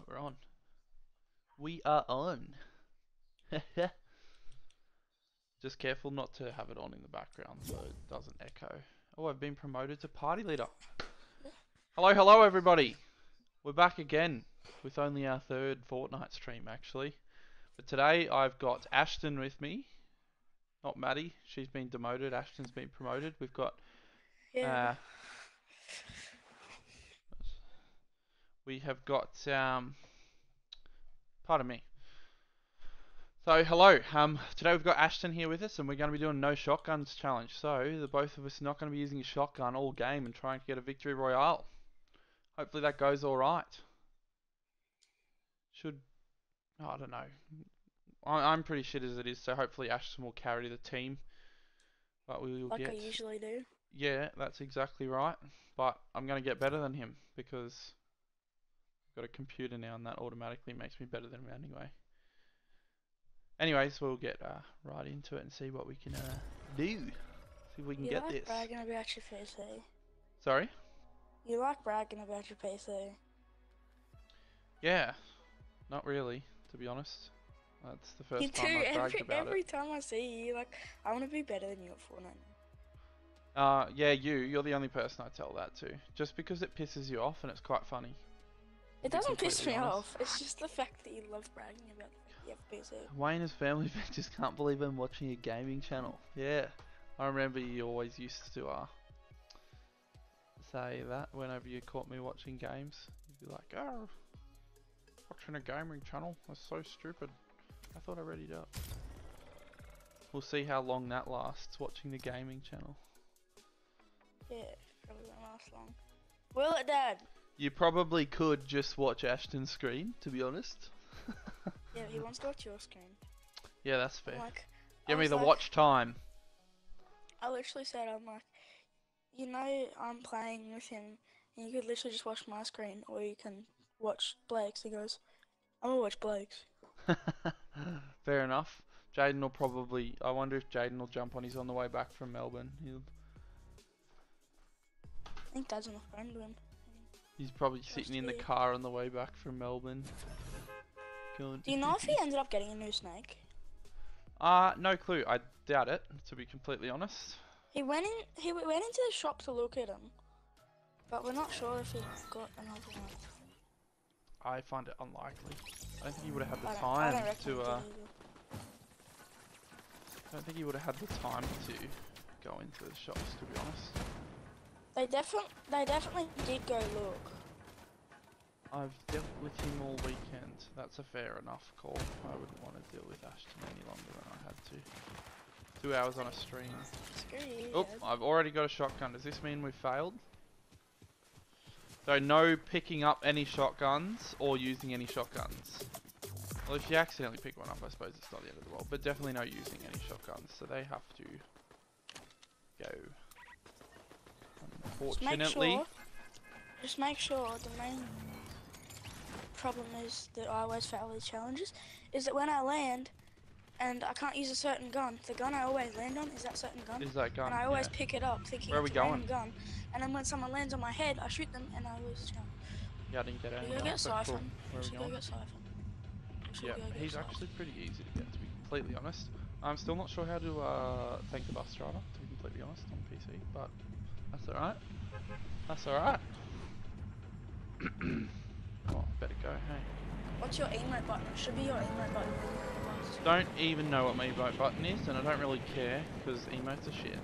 Oh, we're on. We are on. Just careful not to have it on in the background so it doesn't echo. Oh, I've been promoted to party leader. Hello, hello, everybody. We're back again with only our third Fortnite stream, actually. But today I've got Ashton with me. Not Maddie. She's been demoted. Ashton's been promoted. We've got Yeah. uh, we have got um, pardon me. So hello. Um, today we've got Ashton here with us, and we're going to be doing no shotguns challenge. So the both of us are not going to be using a shotgun all game and trying to get a victory royale. Hopefully that goes all right. Should I don't know. I, I'm pretty shit as it is, so hopefully Ashton will carry the team. But we will like get. I usually do. Yeah, that's exactly right. But I'm going to get better than him because I've got a computer now and that automatically makes me better than him anyway. Anyways, we'll get uh, right into it and see what we can uh, do. See if we can You get like this. bragging about your PC. Sorry? You like bragging about your PC. Yeah. Not really, to be honest. That's the first you time do I've bragged every about every it. Every time I see you, like I want to be better than you at Fortnite. Uh, yeah, you. You're the only person I tell that to. Just because it pisses you off and it's quite funny. It doesn't piss me honest. off. It's just the fact that you love bragging about the fact that you have a PC. Wayne and his family just can't believe I'm watching a gaming channel. Yeah, I remember you always used to uh, say that whenever you caught me watching games. You'd be like, oh, watching a gaming channel? That's so stupid. I thought I read it up. We'll see how long that lasts, watching the gaming channel. Yeah, probably won't last long. Will it, Dad? You probably could just watch Ashton's screen, to be honest. Yeah, he wants to watch your screen. yeah, that's fair. like, Give me the like- watch time. I literally said, I'm like, you know, I'm playing with him, and you could literally just watch my screen, or you can watch Blake's. He goes, I'm gonna watch Blake's. Fair enough. Jaden will probably. I wonder if Jaden will jump on. He's on the way back from Melbourne. He'll, I think Dad's on the phone to him. He's probably sitting in the car on the way back from Melbourne. Going, Do you know if he ended up getting a new snake? Uh, no clue. I doubt it, to be completely honest. He went in. He went into the shop to look at him, but we're not sure if he got another one. I find it unlikely. I don't think he would have had the time to. Uh. I don't think he would have had the time to go into the shops, to be honest. They definitely, they definitely did go look. I've dealt with him all weekend. That's a fair enough call. I wouldn't want to deal with Ashton any longer than I had to. Two hours on a stream. Oh, I've already got a shotgun. Does this mean we've failed? So no picking up any shotguns or using any shotguns. Well, if you accidentally pick one up, I suppose it's not the end of the world. But definitely no using any shotguns. So they have to go. Just make sure. Just make sure the main problem is that I always fail these challenges is that when I land and I can't use a certain gun, the gun I always land on is that certain gun. is that gun? and I always yeah. pick it up thinking Where are it's we a going? gun. And then when someone lands on my head, I shoot them and I lose the challenge. Yeah, I didn't get We any. go get Siphon. cool. Where We are we go going? get Siphon. Yeah, he's Siphon. actually pretty easy to get, to be completely honest. I'm still not sure how to uh, thank the bus driver, to be completely honest, on PC, but that's alright. That's alright. oh, better go, hey. What's your emote button? It should be your emote button. when you're in the bus. Don't even know what my emote button is, and I don't really care, because emotes are shit.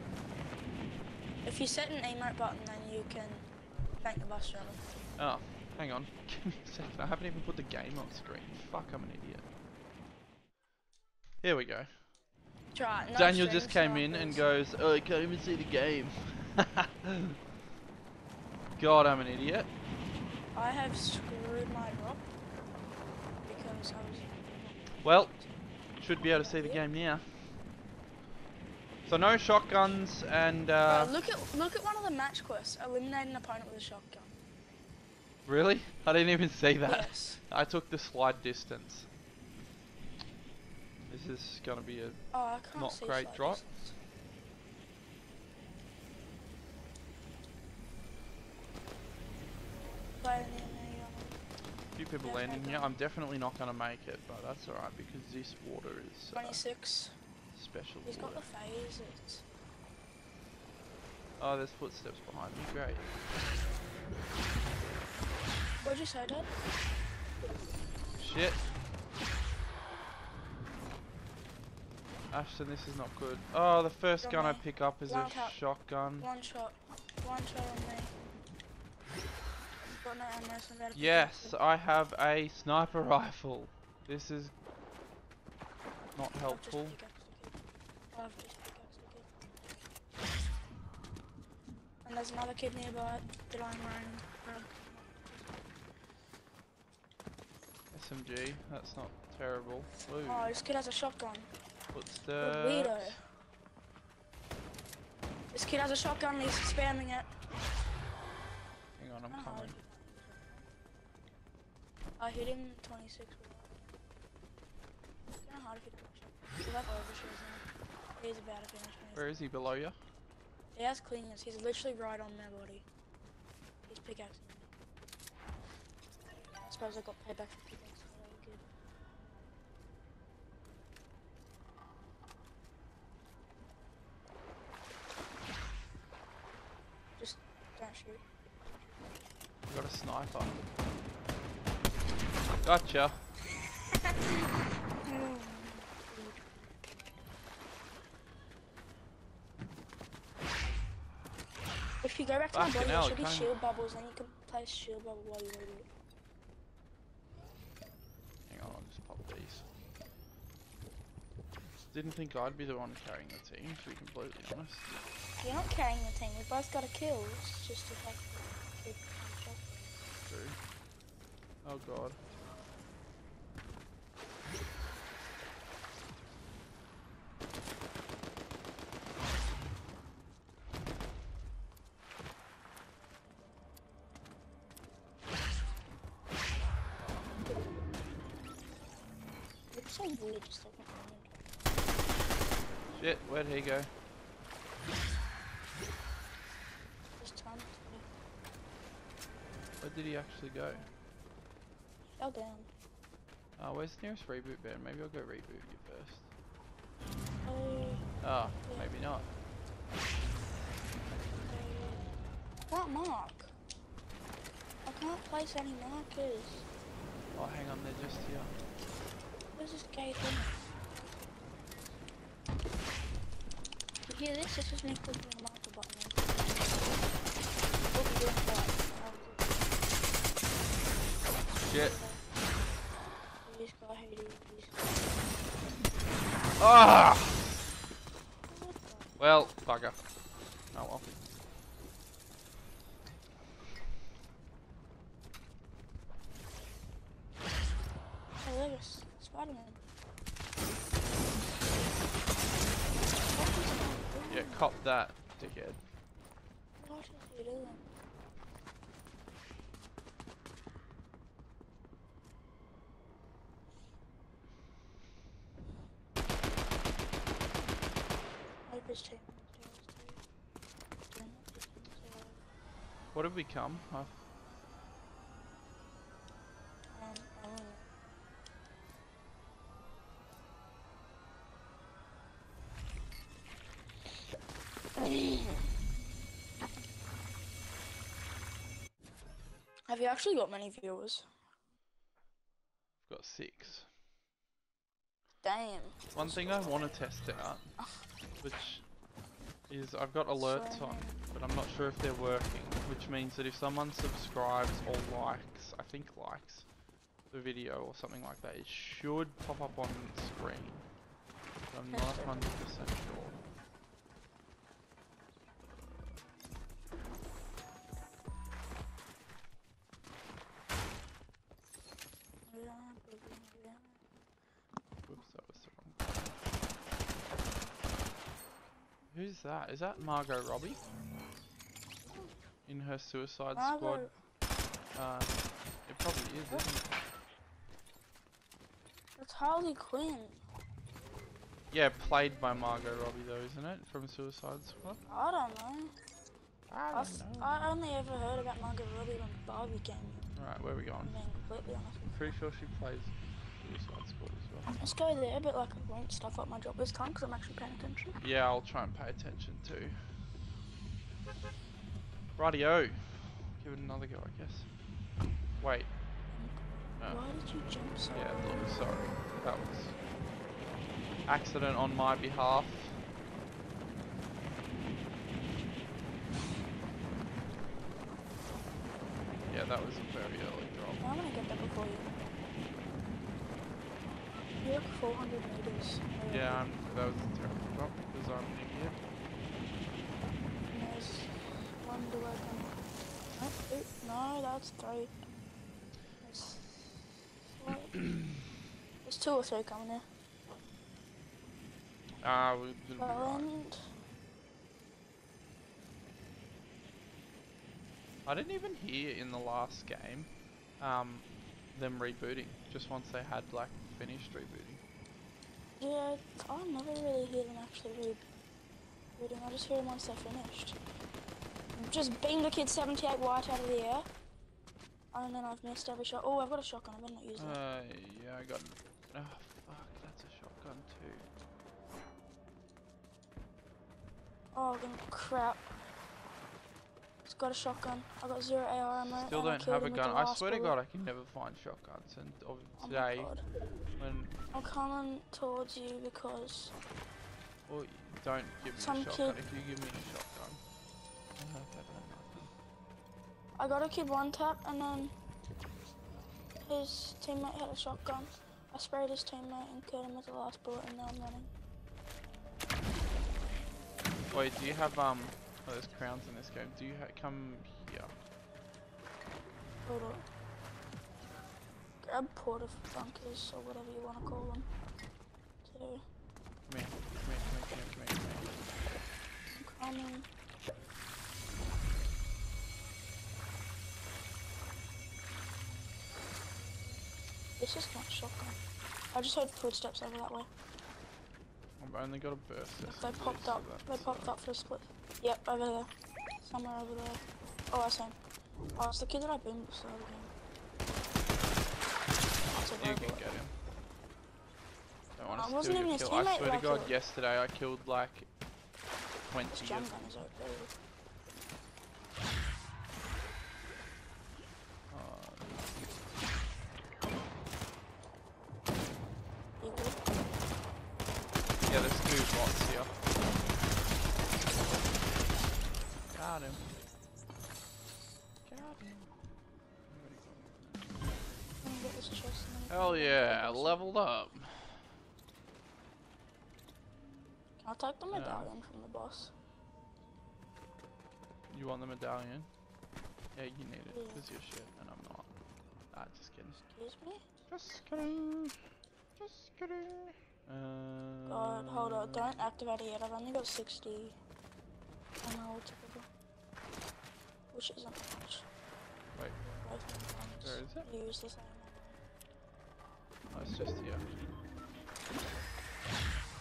If you set an emote button, then you can thank the bus driver. Oh, hang on. Give me a second. I haven't even put the game on screen. Fuck, I'm an idiot. Here we go. Try it. No Daniel just came in and goes, oh, I can't even see the game. God, I'm an idiot. I have screwed my drop because I was. Well, should be able to see the game now. So no shotguns and uh, look at look at one of the match quests. Eliminate an opponent with a shotgun. really? I didn't even see that. Yes. I took the slide distance. This is gonna be a Oh, Not great drop. distance. Play in the enemy, um, A few people Yeah, landing here. I'm definitely not gonna make it, but that's alright because this water is uh, 26. special He's got water. the phasers. Oh, there's footsteps behind me. Great. What'd you say, Dad? Shit. Ashton, this is not good. Oh, the first Got gun I pick up is a Blank out. shotgun. One shot. One shot on me. Got no ammo, so I'm about to pick Yes, I have a sniper rifle. This is not the- helpful. pickaxed the kid. I've just pickaxed the kid. And there's another kid nearby that I'm running. SMG, that's not terrible. Ooh, Oh, this kid has a shotgun. Footsteps. weirdo. This kid has a shotgun and he's spamming it. Hang on, I'm Oh, coming. I hit him 26 with that. It's kinda hard if you don't shot. He'll have overshield now. He's about to finish me. Where is he? Below you? He has cleaners. He's literally right on my body. He's pickaxing me. I suppose I got payback for pickaxing. so that was good. Just don't shoot. You got a sniper. Gotcha. If you go back to my body, there hell, should be shield bubbles, and you can place shield bubble while you reload it. Hang on, I'll just pop these. Didn't think I'd be the one carrying the team, to be completely honest. You're not carrying the team. We both got a kill. It's just a fact. keep on track. True. Oh god. It's just looking at Shit, where'd he go? Where did he actually go? Fell down. Uh, where's the nearest reboot van? Maybe I'll go reboot you first. Oh, Ah, maybe not. That mark. I can't place any markers. Oh, hang on, they're just here. Where's this gate in? You hear this? This is me clicking the marker button. What are doing? Shit. Guy hated these. Ah! Well, bugger. Oh well. Oh, look, it's Spider-Man. Yeah, cop that, dickhead. What is he doing? Hope his team downstairs too. What have we come? Uh, I don't know. Have you actually got many viewers? I've got six. Damn. One thing I want to test out, which is I've got alerts So on, but I'm not sure if they're working. Which means that if someone subscribes or likes, I think likes the video or something like that, it should pop up on the screen. But I'm not 100% sure. Whoops, that was the wrong. Who's that? Is that Margot Robbie? In her Suicide Squad? Uh, it probably is, isn't it? that's Harley Quinn. Yeah, played by Margot Robbie though, isn't it? From Suicide Squad? I don't know. I only ever heard about Margot Robbie when Barbie came in. Alright, where are we going? I'm being completely honest. Pretty sure she plays Suicide Squad as well. Let's go there, but like I won't stuff up my job this time because I'm actually paying attention. Yeah, I'll try and pay attention too. Rightio. Give it another go, I guess. Wait. No. Why did you jump so? Yeah, look, sorry. That was accident on my behalf. Yeah, that was a very early drop. I'm gonna get there before you. You're like 400 meters. Yeah, I'm, that was a terrible drop because I'm an idiot. And there's one door coming. Oh, two. No, that's three. There's, there's two or three coming there. Ah, we did Well, right. I didn't even hear in the last game um, them rebooting. Just once they had like finished rebooting. yeah, I never really hear them actually. Reading. I just hear them once they're finished. Just beamed a kid 78 white out of the air. And then I've missed every shot. Oh, I've got a shotgun. I better not use that. Uh, yeah, I got. Oh fuck, that's a shotgun too. Oh, crap. It's got a shotgun. I got zero AR ammo. Still don't have a gun. I swear to. God, I can never find shotguns. And of Oh today, when I'm coming towards you because well, don't give me Some a shotgun. kid- If you give me a shotgun, I have that or nothing. I got a kid one tap and then his teammate had a shotgun. I sprayed his teammate and killed him with the last bullet and now I'm running. Wait, do you have um? Oh, there's crowns in this game. Do you ha- come here? Hold on. Grab porta bunkers or whatever you want to call them. Come here. Come here. Come here. Come here. Come here. Come here. I'm coming. This is not shotgun. I just heard footsteps over that way. I've only got a burst. They popped so up. They popped uh, up for a split. Yep, over there. Somewhere over there. Oh, I see him. Oh, it's the kid that I boomed before the game. You can get him. Don't I want to wasn't steal even his kill. I swear to God, yesterday I killed like 20 of them. gun is over. Uh, You good? yeah, there's two bots here. Got him. Got him. Let me get this chest and then Hell yeah, leveled up. Can I take the Yeah. medallion from the boss? You want the medallion? Yeah, you need it, Yeah. because you're shit, and I'm not. Ah, just kidding. Excuse me? Just kidding. Just kidding. Uh, God, hold on. Don't activate it yet. I've only got 60 ammo altogether. Which isn't much. Wait, Both of them where is it? Use the same it's just here.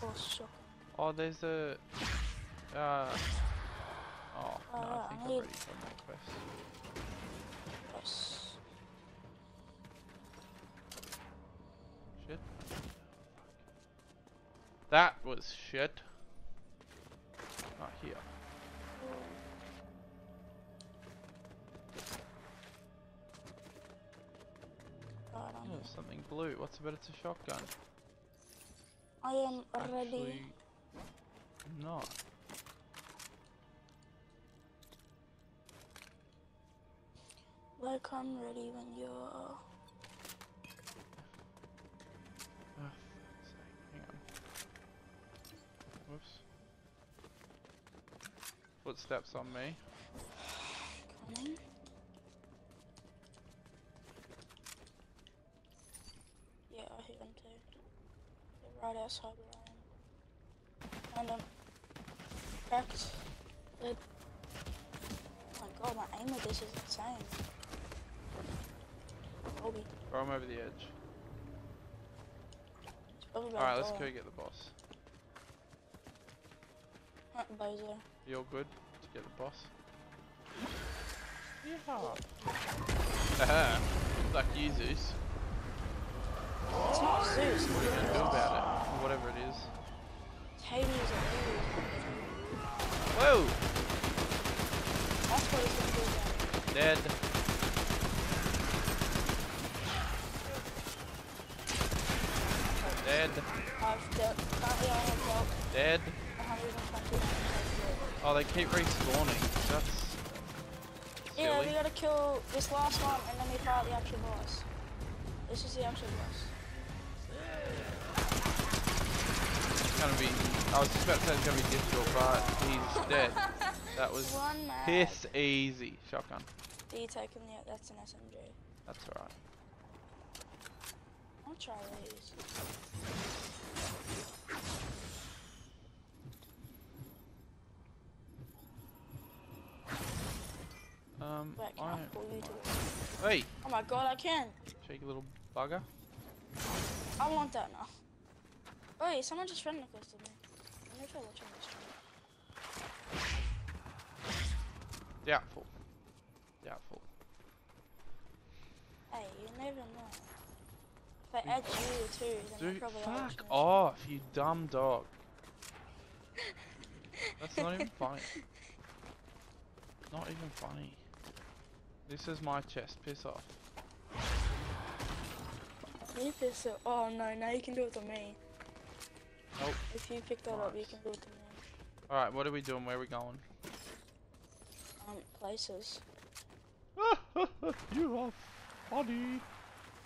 Course. Oh, there's a. Uh. Oh, no, Uh, I I think I'm need- ready for my quest. Yes. Shit. That was shit. Not here. Something blue. What's about it's a shotgun? I am ready. Actually, not. Like I'm ready when you're. Oh, ah, sake. Hang on. Whoops. Footsteps on me. Coming. Right outside where I am. And um, cracked. Good. Oh my god, my aim with this is insane. Colby, Throw him over the edge. it's probably about Alright, let's go get the boss. Hunt Bozo. You all good to get the boss? Yeah. Haha. Fuck you, Zeus. It's not Zeus. What are you gonna do about it? Whatever it is. It's Hades or Hades. Whoa! That's what he's gonna do about. Dead. Dead. I've dealt, I have Dead. Oh, they keep respawning. That's Yeah, silly. we gotta kill this last one and then we fight the actual boss. This is the actual boss. Gonna be. I was just about to say it's gonna be difficult, but he's dead. That was One piss easy. Shotgun. Are you take taking the, that's an SMG. That's alright. I'll try these. Um, Wait, can I I pull you to it? Hey, Oh my god, I can. cheeky little bugger. I want that now. Wait, someone just friend requested me. I wonder if I watch on this stream. Doubtful. Doubtful. Hey, you never know. If I add you too, then Dude, probably fuck watching off, you dumb dog. That's not even funny. Not even funny. This is my chest. Piss off. You piss it. Oh no, now you can do it to me. Nope. If you pick that up, you can do it to me. Alright, what are we doing? Where are we going? Um, places. you are funny.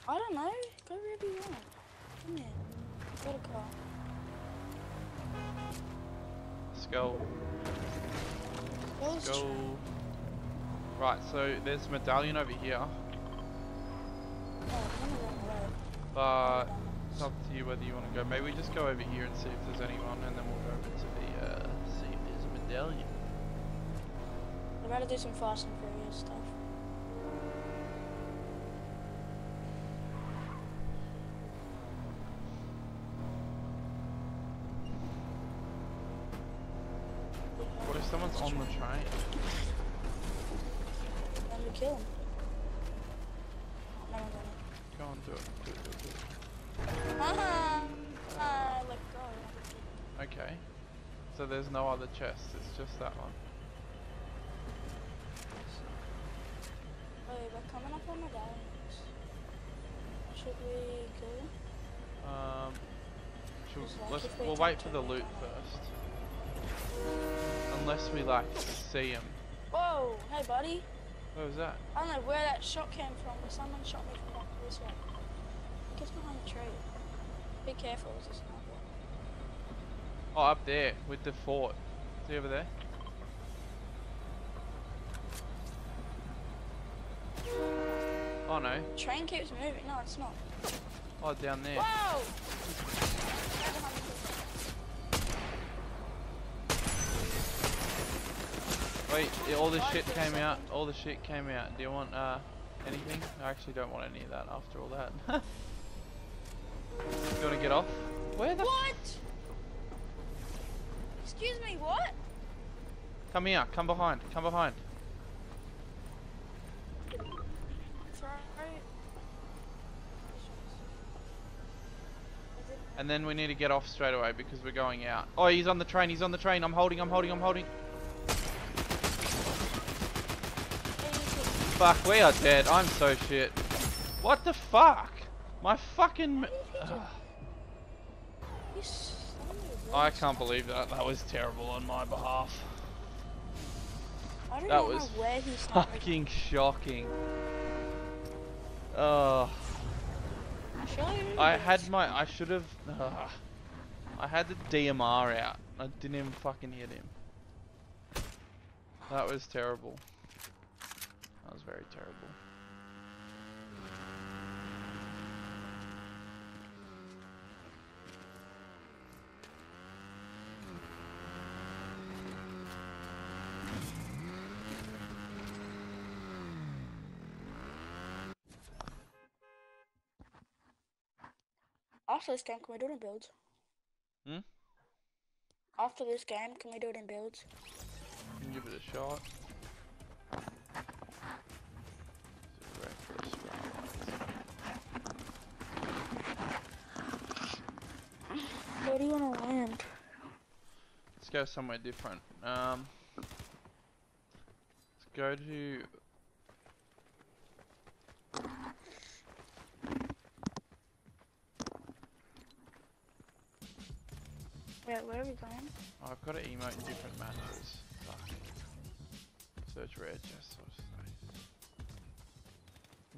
I don't know. Go wherever you want. Come here. Got a car. Let's go. Let's go. train? Right, so there's a medallion over here, Oh, I'm gonna run away. but it's up to you whether you want to go. Maybe we just go over here and see if there's anyone, and then we'll go over to the uh, see if there's a medallion. I'd rather do some Fast and Furious stuff. No other chest, it's just that one. We're coming up on medallions. Should we go? Um, should, Just like we we'll wait for the loot first. Unless we like to see him. Whoa, hey buddy. What was that? I don't know where that shot came from, but someone shot me from back this way. Gets behind the tree. Be careful, it's a sniper. Oh, up there with the fort. See over there? Oh no. Train keeps moving. No, it's not. Oh, down there. Whoa! Right behind the tree. Wait, all this shit came out. All the shit came out. Do you want uh anything? I actually don't want any of that after all that. you wanna get off? Where the? What? Excuse me, what? Come here. Come behind. Come behind. And then we need to get off straight away because we're going out. Oh, he's on the train. He's on the train. I'm holding. I'm holding. I'm holding. Fuck, we are dead. I'm so shit. What the fuck? My fucking. I can't believe that. That was terrible on my behalf. I don't That even was know where he fucking shocking. Oh, Surely I had my. I should have. ugh. I had the DMR out. I didn't even fucking hit him. That was terrible. That was very terrible. After this game, can we do it in builds? Hmm? After this game, can we do it in builds? Give it a shot. Where do you want to land? Let's go somewhere different. Um, let's go to Wait, where are we going? Oh, I've got to emote in different manners. Fuck. Search rare chest. space.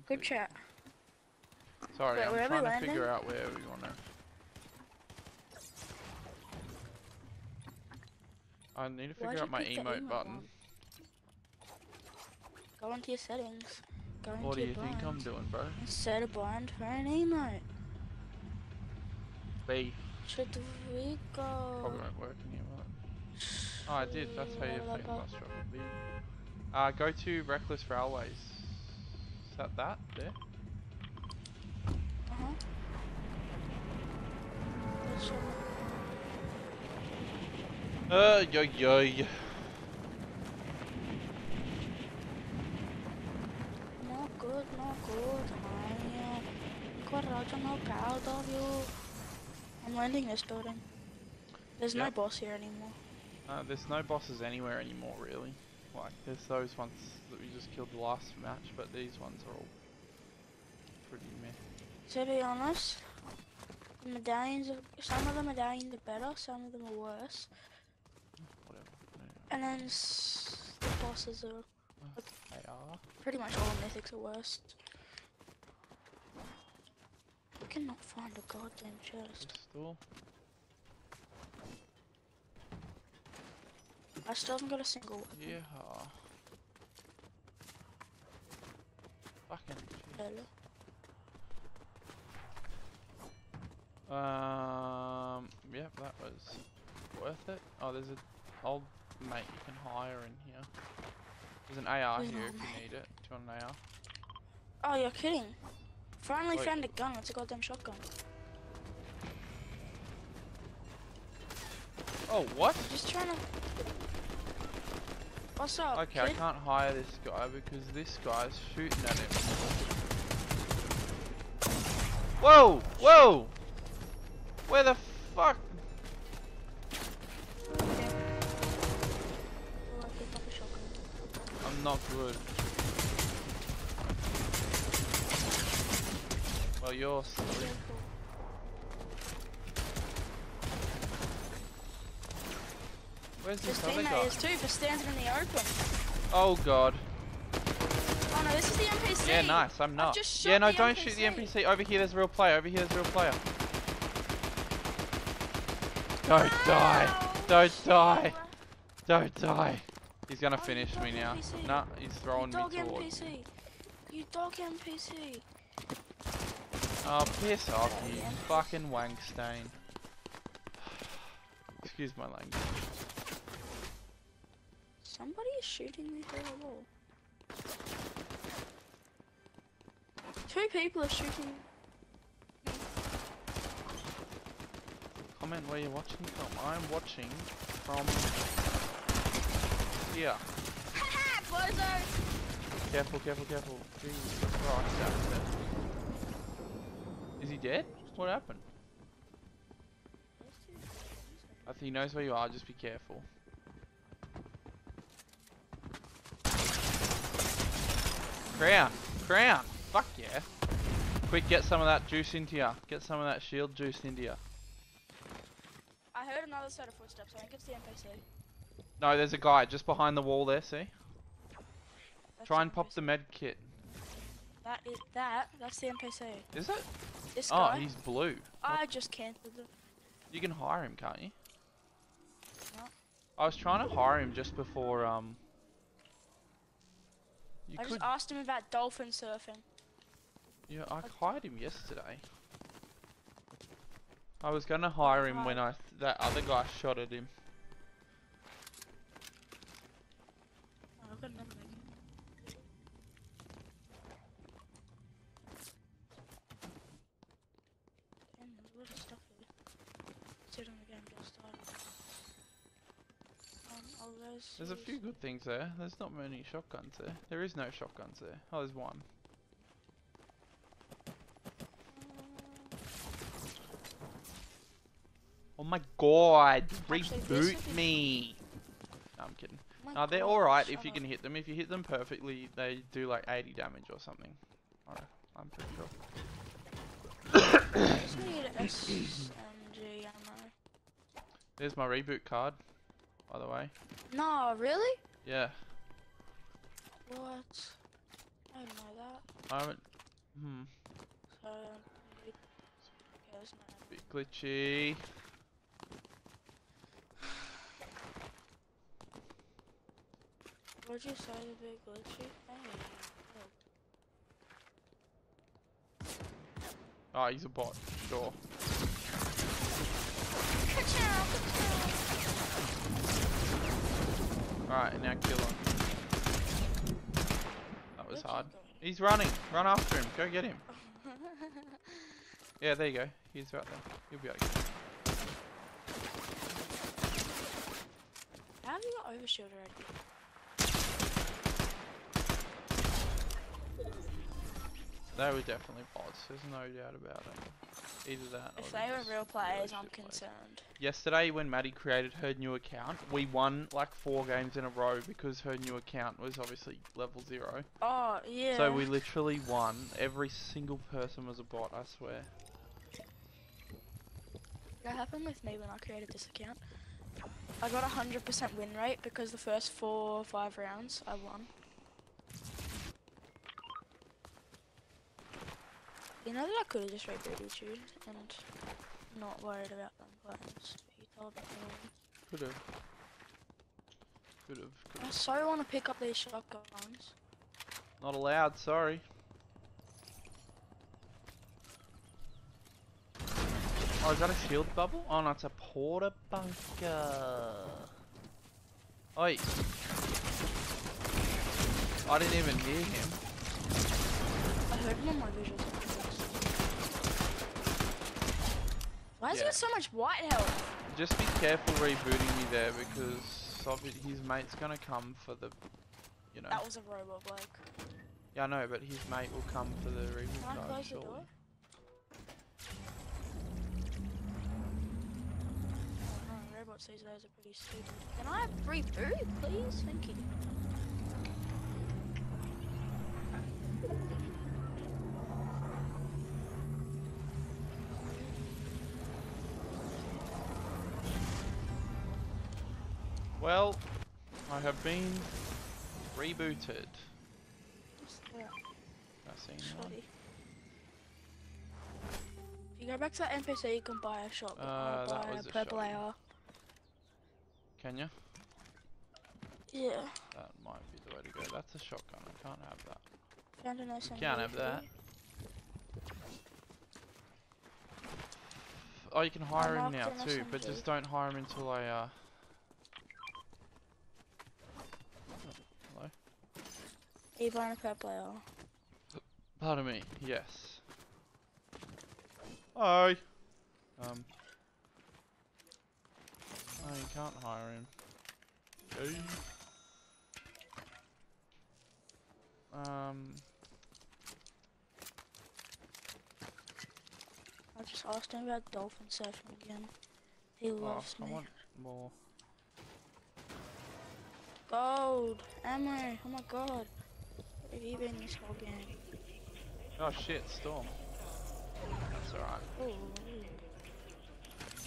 Good chat. Sorry, Wait, I'm where are we trying to landing? figure out where we want to. I need to figure out my emote emote button. Go into your settings. Go into What do you think I'm doing, bro? Set a blind for an emote. B. Should we go? Probably won't work anymore. Oh, I did. That's how you play Bus Drop. B. Uh, go to Reckless Railways. Is that that? There? Uh-huh. Uh, yo yo. Not good, not good. Maya. Coraggio, no proud of you. I'm landing this building. There's no boss here anymore. Uh, there's no bosses anywhere anymore, really. Like, there's those ones that we just killed the last match, but these ones are all pretty meh. To be honest, the medallions, are, some of the medallions are better, some of them are worse. Whatever. And then s- the bosses are They are. pretty much all mythics are worse. I cannot find a goddamn chest. Pistol. I still haven't got a single weapon. Yeah. Fucking. Hello. Um. Yep, that was worth it. Oh, there's a old mate you can hire in here. There's an AR here an if you need it. Do you want an AR? Oh, you're kidding. Finally Wait. found a gun. It's a goddamn shotgun. Oh, what? Just trying to. What's up? Okay, I can't hire this guy because this guy's shooting at him. Whoa! Whoa! Where the fuck? Okay. I picked up a shotgun. I'm not good. Well, you're. Careful. Where's this other guy? is too for standing in the open. Oh god. Oh no, this is the NPC. Yeah, nice. I'm not. just Yeah, no, don't shoot the NPC. NPC. Over here, there's a real player. Over here, there's a real player. Don't die. Don't die. Don't die. He's gonna Oh, finish me now. NPC. Nah, he's throwing you dog me towards. NPC. You dog NPC. Oh, piss off, you fucking wankstain. Excuse my language. Somebody is shooting me through the wall. Two people are shooting. Comment where you're watching from. I'm watching from here. Haha! Careful, careful, careful. Jesus Christ. Is he dead? What happened? I think he knows where you are, just be careful. Crown! Crown! Fuck yeah! Quick, get some of that juice into ya. Get some of that shield juice into ya. I heard another set of footsteps. I think it's the NPC. No, there's a guy just behind the wall there, see? That's Try and pop the med kit. That is that. That's the NPC. Is it? This Oh, guy. he's blue. I just cancelled it. You can hire him, can't you? No. I was trying to hire him just before, um... You I could... just asked him about dolphin surfing. Yeah, I hired him yesterday. I was gonna hire him when I... That other guy shot at him. Oh, I've got another make. Damn, there's a lot of stuff here. Considering the game just started. There's. There's a few good things there. There's not many shotguns there. There is no shotguns there. Oh, there's one. Oh my god, reboot me. No, I'm kidding. My No, they're alright if you can hit them. If you hit them perfectly, they do like 80 damage or something. I don't- I'm pretty sure. I just need SMG ammo. There's my reboot card, by the way. No, really? Yeah, What? I didn't know that. I haven't. Hmm, So, okay, there's no ammo. bit glitchy. What'd you say the big glitchy? Hey, look. Oh, he's a bot, sure. Alright, now kill him. That was hard. He's running. Run after him. Go get him. Yeah, there you go. He's right there. You'll be able to get him. How have you got overshield already? They were definitely bots. There's no doubt about it. Either that If they're they were real players, really I'm shit players. concerned. Yesterday, when Maddie created her new account, we won like four games in a row because her new account was obviously level zero. Oh, yeah. So we literally won. Every single person was a bot, I swear. That happened with me when I created this account. I got a 100% win rate because the first four or five rounds I won. You know that I could have just rebooted you and not worried about them buttons, but you told me. Could have. Could have. I so want to pick up these shotguns. Not allowed, sorry. Oh, is that a shield bubble? Oh, no, it's a porta bunker. Oi. I didn't even hear him. I heard him on my visuals. Why he Yeah. got so much white health? Just be careful rebooting me there because his mate's gonna come for the, you know. That was a robot bloke. Yeah, I know, but his mate will come for the reboot Can I close the door? Oh no, robots these days are pretty stupid. Can I have free food, please? Thank you. Well, I have been rebooted. What's that? I seen one. If you go back to that NPC, you can buy a shotgun. Uh, that buy a purple. AR. Can you? Yeah. That might be the way to go. That's a shotgun. I can't have that. Found can't have that. Oh, you can hire him now too, but just don't hire him until I, uh... Hello? Are you buying a purple AR? Pardon me, yes. Hi! Um... No, you can't hire him. Hey. Um... I just asked him about dolphin surfing again. He Oh, loves I me. want more. Gold! Ammo! Oh my god. Where have you been this whole game? Oh shit, Storm. That's alright. Ooh.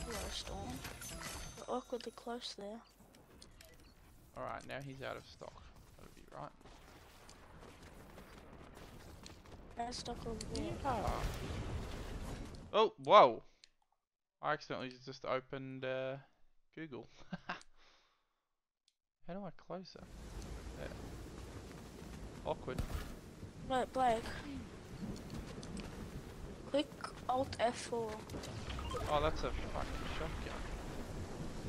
Hello, Storm. We're awkwardly close there. Alright, now he's out of stock. That'll be right. That's stuck over there. Ah. Oh, whoa! I accidentally just opened uh, Google. How do I close that? Awkward. Right, Blake. Click Alt F4. Oh, that's a fucking shotgun.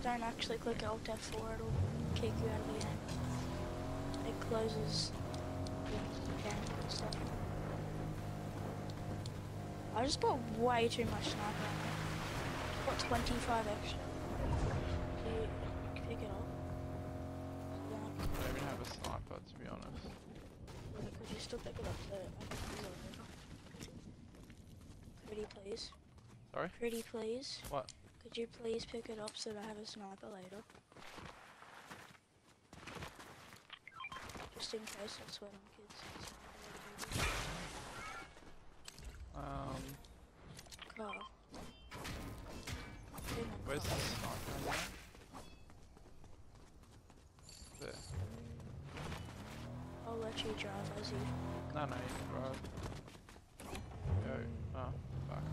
Don't actually click Alt F4, it'll kick you out of the game. It closes the game and stuff. I just bought way too much sniper ammo. Got 25 extra. Do you pick it up? So then I I don't even have a sniper, to be honest. You pick it up so I can use it later? Pretty please. Sorry? Pretty please. What? Could you please pick it up so that I have a sniper later? Just in case I swear on kids. Um, Car. where's the sniper? No, no, you can drive. Go. Oh, fuck.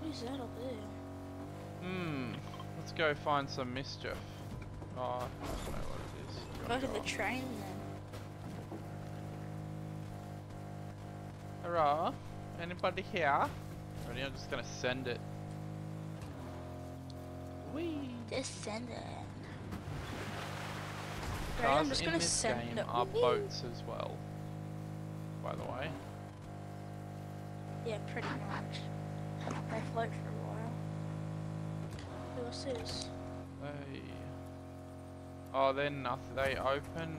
What is that up there? Hmm. Let's go find some mischief. Oh, I don't know what it is. Go Gotta the train then. Hurrah! Anybody here? Ready? I'm just gonna send it. Whee! Descendant. The Right, I'm cars just in gonna this send game are boats as well. By the way. Yeah, pretty much. They float for a while. Hey, What's this? They. Oh, they're nothing. They open.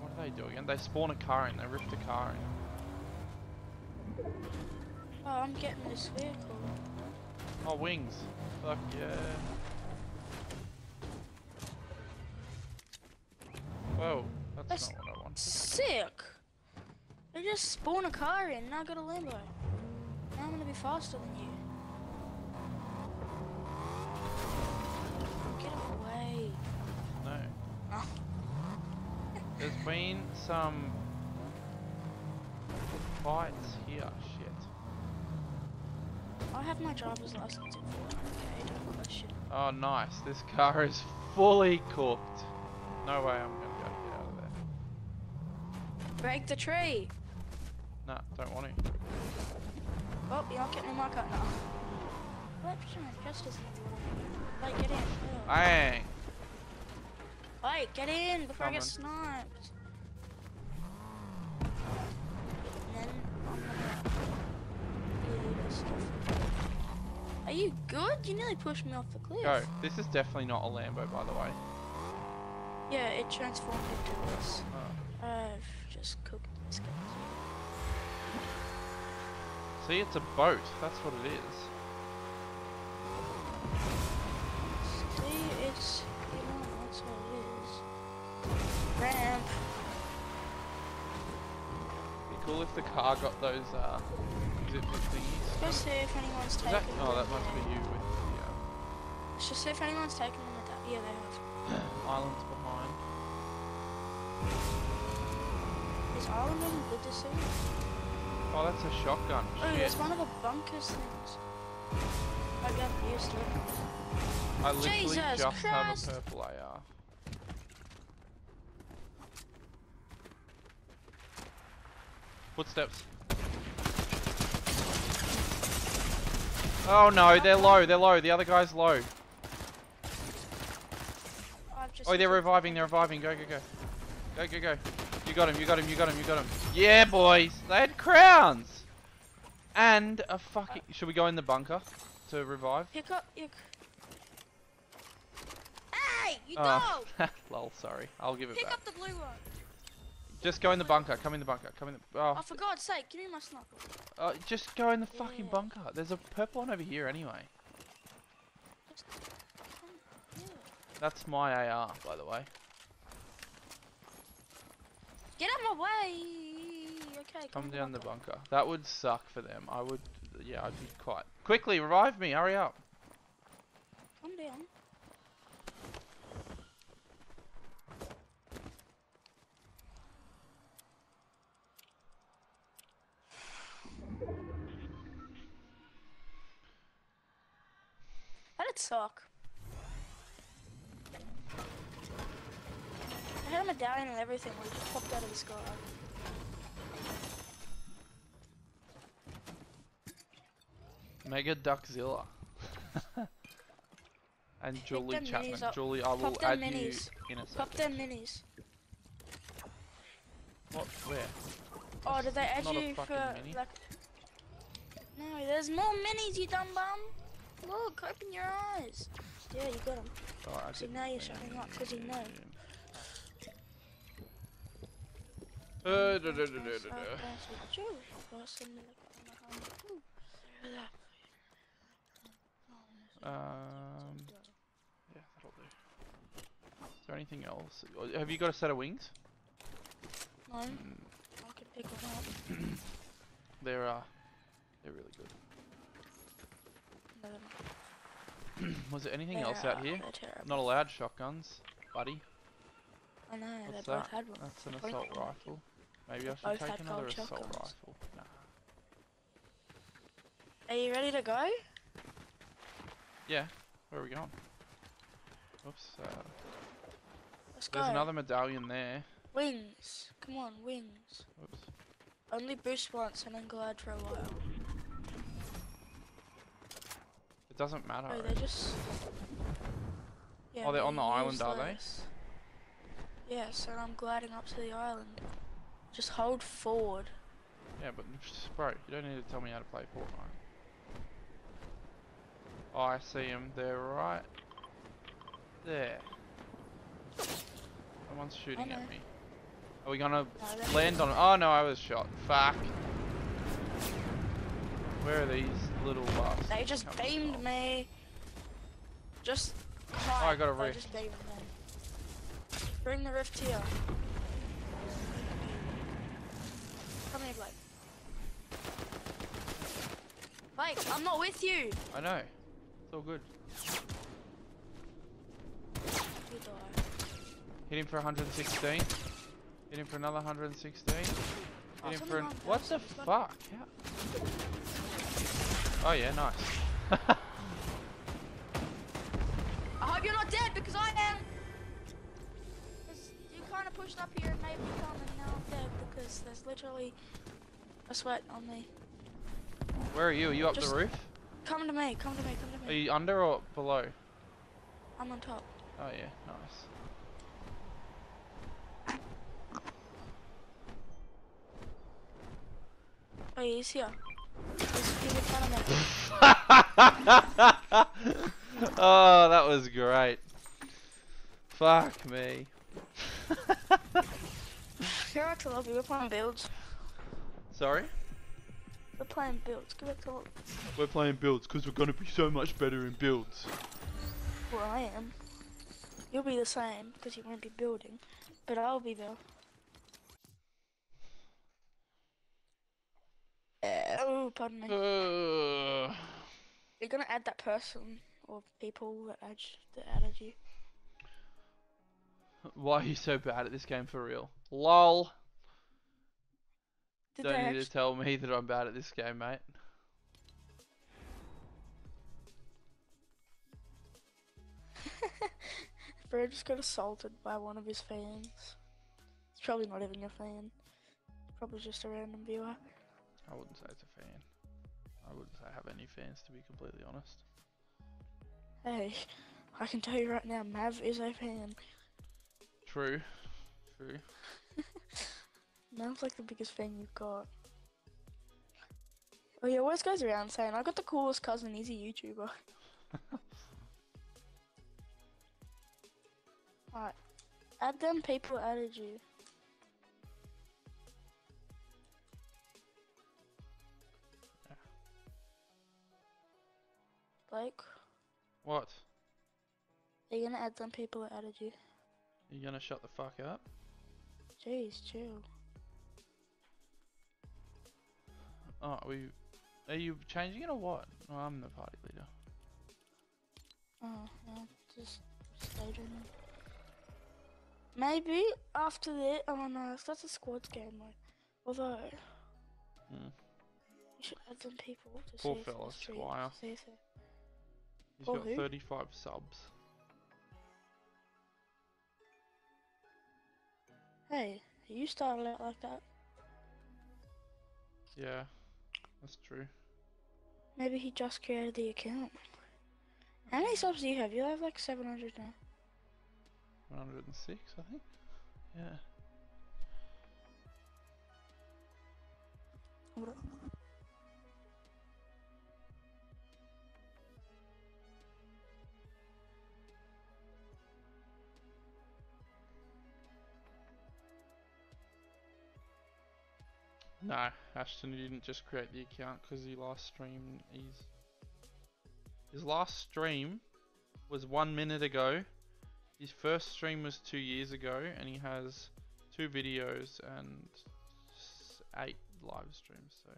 What do they do again? They spawn a car in. They rip the car in. Oh, I'm getting this vehicle. Oh, wings. Fuck yeah. Whoa, that's That's not what I wanted. Sick! They just spawn a car in, now I got a Lambo. Now I'm gonna be faster than you. Get away. No. Oh. There's been some fights here. Shit. I have my driver's license in full, okay? Don't question. Oh, nice. This car is fully cooked. No way I'm gonna be able to get out of there. Break the tree! Nah, don't want to. Oh, you're not getting in my car now. What? Just isn't Wait, get in. Bang! Wait, get in before I get sniped. And then I'm gonna do this stuff. Are you good? You nearly pushed me off the cliff. Go. This is definitely not a Lambo, by the way. Yeah, it transformed into this. Oh. Just cooked this guy. See, it's a boat. That's what it is. See, it's you know that's what it is. Ramp. Be cool if the car got those uh, zip thingies. Let's see if anyone's taken. that? them Oh, that must be you with the Let's just see if anyone's taken them with that. Yeah, they have. uh, islands behind. Is Ireland even good to see? Oh, that's a shotgun. Oh, Shit. it's one of the bunkers things. I got used to it. I literally Jesus just Christ. have a purple AR. Footsteps. Oh no, they're low, they're low. The other guy's low. Oh, they're reviving, they're reviving. Go, go, go. Go, go, go. You got him, you got him, you got him, you got him. Yeah, boys. They had crowns. And a fucking... Should we go in the bunker to revive? Pick up your. Hey, you Oh, dog! lol, sorry. I'll give it Pick back. up the blue one. Just go in the bunker. Come in the bunker. Come in the... Oh, Oh, for God's sake, give me my sniper. uh, just go in the fucking Yeah. bunker. There's a purple one over here anyway. Just. That's my AR, by the way. Get out my way. Okay, Come down the bunker. bunker. That would suck for them. I would... Yeah, I'd be quite... Quickly, revive me. Hurry up. Come down. That'd suck. Had a medallion and everything when just popped out of the sky. Mega Duckzilla. and Julie minis Chapman. Julie, I will add minis. you in a Pop second. them minis. What? Where? Oh, did they add you for mini. like? No, there's more minis, you dumb bum. Look, open your eyes. Yeah, you got them. Oh, didn't now you're see shutting up 'cause you know. anything. Uh, da, da, da, da, da, da. Um, yeah, that'll do. Is there anything else? Have you got a set of wings? No, I Mm, can pick them up. they're uh, they're really good. No, they're not. Was there anything They're, else out here? Not allowed shotguns, buddy. I know, What's they both had one. That's an What do you assault rifle. Maybe I should both take another assault shotguns. rifle. Nah. Are you ready to go? Yeah. Where are we going? Oops. Uh, Let's go. there's another medallion there. Wings. Come on, wings. Oops. Only boost once and then glide for a while. It doesn't matter. Oh, they're just. Yeah, Oh, they're on the island, are they? Yes, and I'm gliding up to the island. Just hold forward. Yeah, but bro, you don't need to tell me how to play Fortnite. Oh, I see them. They're right there. Someone's shooting at me. Are we gonna No, land on? Oh no, I was shot. Fuck. Where are these little bastards? They just beamed from? me. Just. Oh, I got a rift. just beamed me. Bring the rift here. Come here, Blake. Blake, I'm not with you. I know. It's all good. Hit him for 116. Hit him for another 116. Hit Oh, him for an- What the fuck? How- Oh yeah, nice. I hope you're not dead because I am. you kind of pushed up here and made me come, and now I'm dead because there's literally a sweat on me. Where are you? Are you up Just- the roof? Come to me. Come to me. Come to me. Are you under or below? I'm on top. Oh yeah, nice. Oh, he's here. He's, he's in front of me. oh, that was great. Fuck me. Go back to lobby. We're playing builds. Sorry? We're playing builds. Go back to lobby. We're playing builds because we're gonna be so much better in builds. Well, I am. You'll be the same because you won't be building, but I'll be there. Uh, oh, pardon me. Uh, You're gonna add that person or people that add that added you. why are you so bad at this game for real? LOL. Did Don't need to tell me that I'm bad at this game, mate. Bro just got assaulted by one of his fans. It's probably not even a fan. Probably just a random viewer. I wouldn't say it's a fan. I wouldn't say I have any fans, to be completely honest. Hey, I can tell you right now, Mav is a fan. True. True. Mav's like the biggest fan you've got. Oh, yeah, always goes around saying, I got the coolest cousin, he's a YouTuber. Alright. Add them people added you. Yeah. Blake, What? are you gonna add them people that added you? Are You gonna shut the fuck up? Jeez, chill. Oh, are we? Are you changing it or what? Oh, I'm the party leader. Oh, no, just stay it. Maybe after that, oh no, that's a squads game. Although, Hmm. you should add some people to Poor see fella, Squire. See He's Oh, got who? 35 subs. Hey, you started out like that. Yeah, that's true. Maybe he just created the account. How many subs do you have? You have like 700 now. 106, I think. Yeah. No, Ashton didn't just create the account because he last streamed. He's his last stream was one minute ago. His first stream was two years ago, and he has two videos and eight live streams. So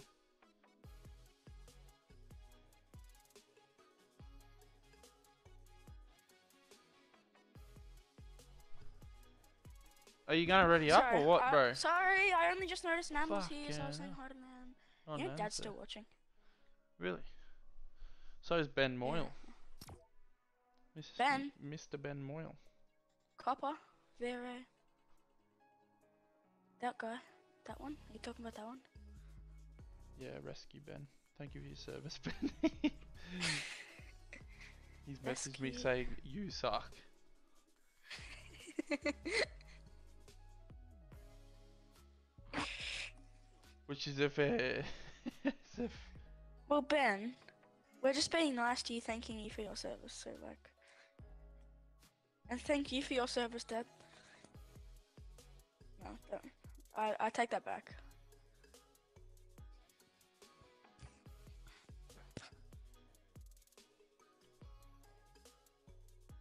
are you gonna ready up sorry, or what, I- bro? Sorry, I only just noticed Nam was here, so I was yeah. saying hi to Nam. Oh, yeah, no, Dad's so- still watching. Really? So is Ben Moyle. Miss- Ben? Mr. Ben Moyle. Copper, Vero. That guy, that one. Are you talking about that one? Yeah, rescue Ben. Thank you for your service, Ben. He's messaged me saying you suck. Which is a fair. it's a f- Well, Ben, we're just being nice to you, thanking you for your service. So like, and thank you for your service, Dad. No, don't. I I take that back.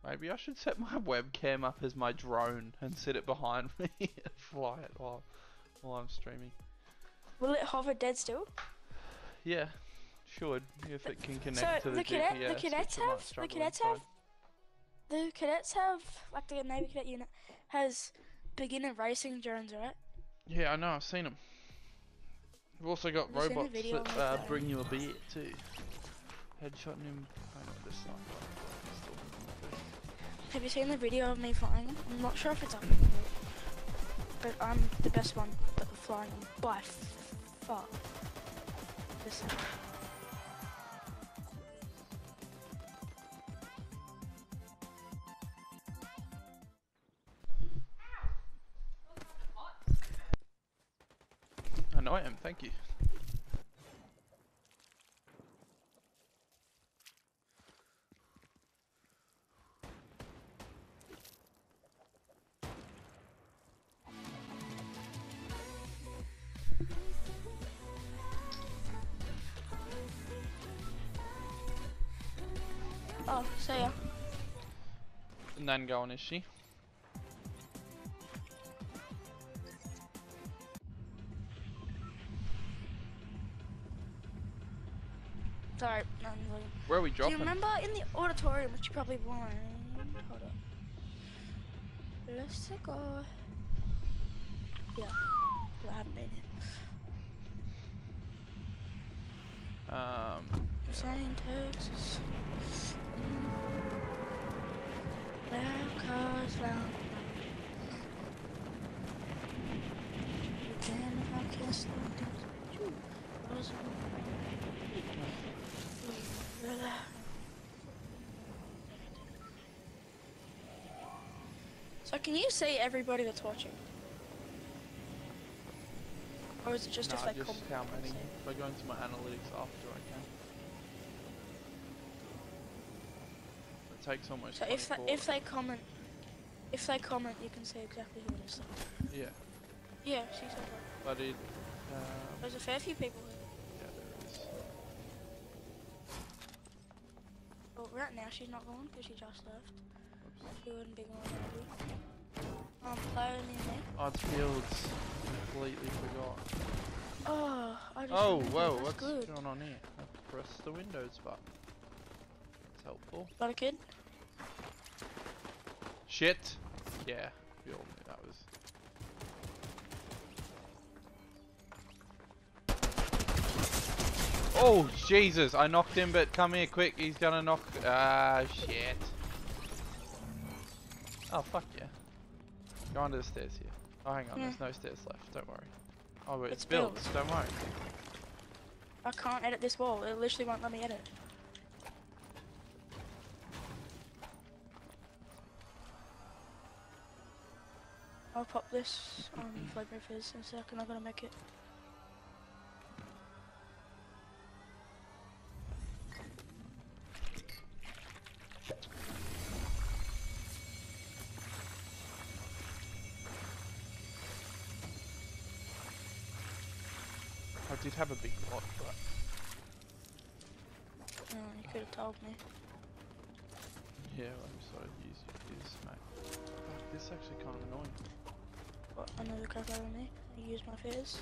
Maybe I should set my webcam up as my drone and sit it behind me and fly it while while I'm streaming. Will it hover dead still? Yeah, should if it can connect so to the, the cadet, GPS. the cadets have, the cadets inside. have, the cadets have, like the Navy cadet unit has beginner racing drones, right? Yeah, I know. I've seen them. We've also got Have you seen the robots that uh, bring you a beer too. Headshotting him. Hang on, this not. Have you seen the video of me flying? I'm not sure if it's up, but I'm the best one at flying by f- far. Listen. I know I am. Thank you. And then going is she? Sorry. Where are we Do dropping? you remember in the auditorium, which you probably won't? Hold up. Let's go. Yeah. 'cause I haven't. Um, St. Texas. Black cars round. Then I kissed the dance. Was So can you see everybody that's watching? Or is it just no, if they just comment? how many. By going to my analytics after I can. Takes almost. So if they, if they comment, if they comment, you can see exactly who it is. yeah, Yeah, she said that. but it. Um, There's a fair few people here. yeah, there is. But right now she's not going because she just left. Oops. She wouldn't be going maybe. Player near me. Odds Fields. Completely forgot. Oh, I just Oh, whoa, what's good. going on here? I press the Windows button. That's helpful. Got a kid? Shit! Yeah, we all knew that was. Oh, Jesus! I knocked him, but come here quick, he's gonna knock. Ah, shit. Oh, fuck yeah. Go under the stairs here. Oh, hang on, Yeah. there's no stairs left, don't worry. Oh, wait, it's, It's built, built. don't worry. I can't edit this wall. It literally won't let me edit. I'll pop this on Flowberry Fizz in a second. I'm gonna make it. My fears.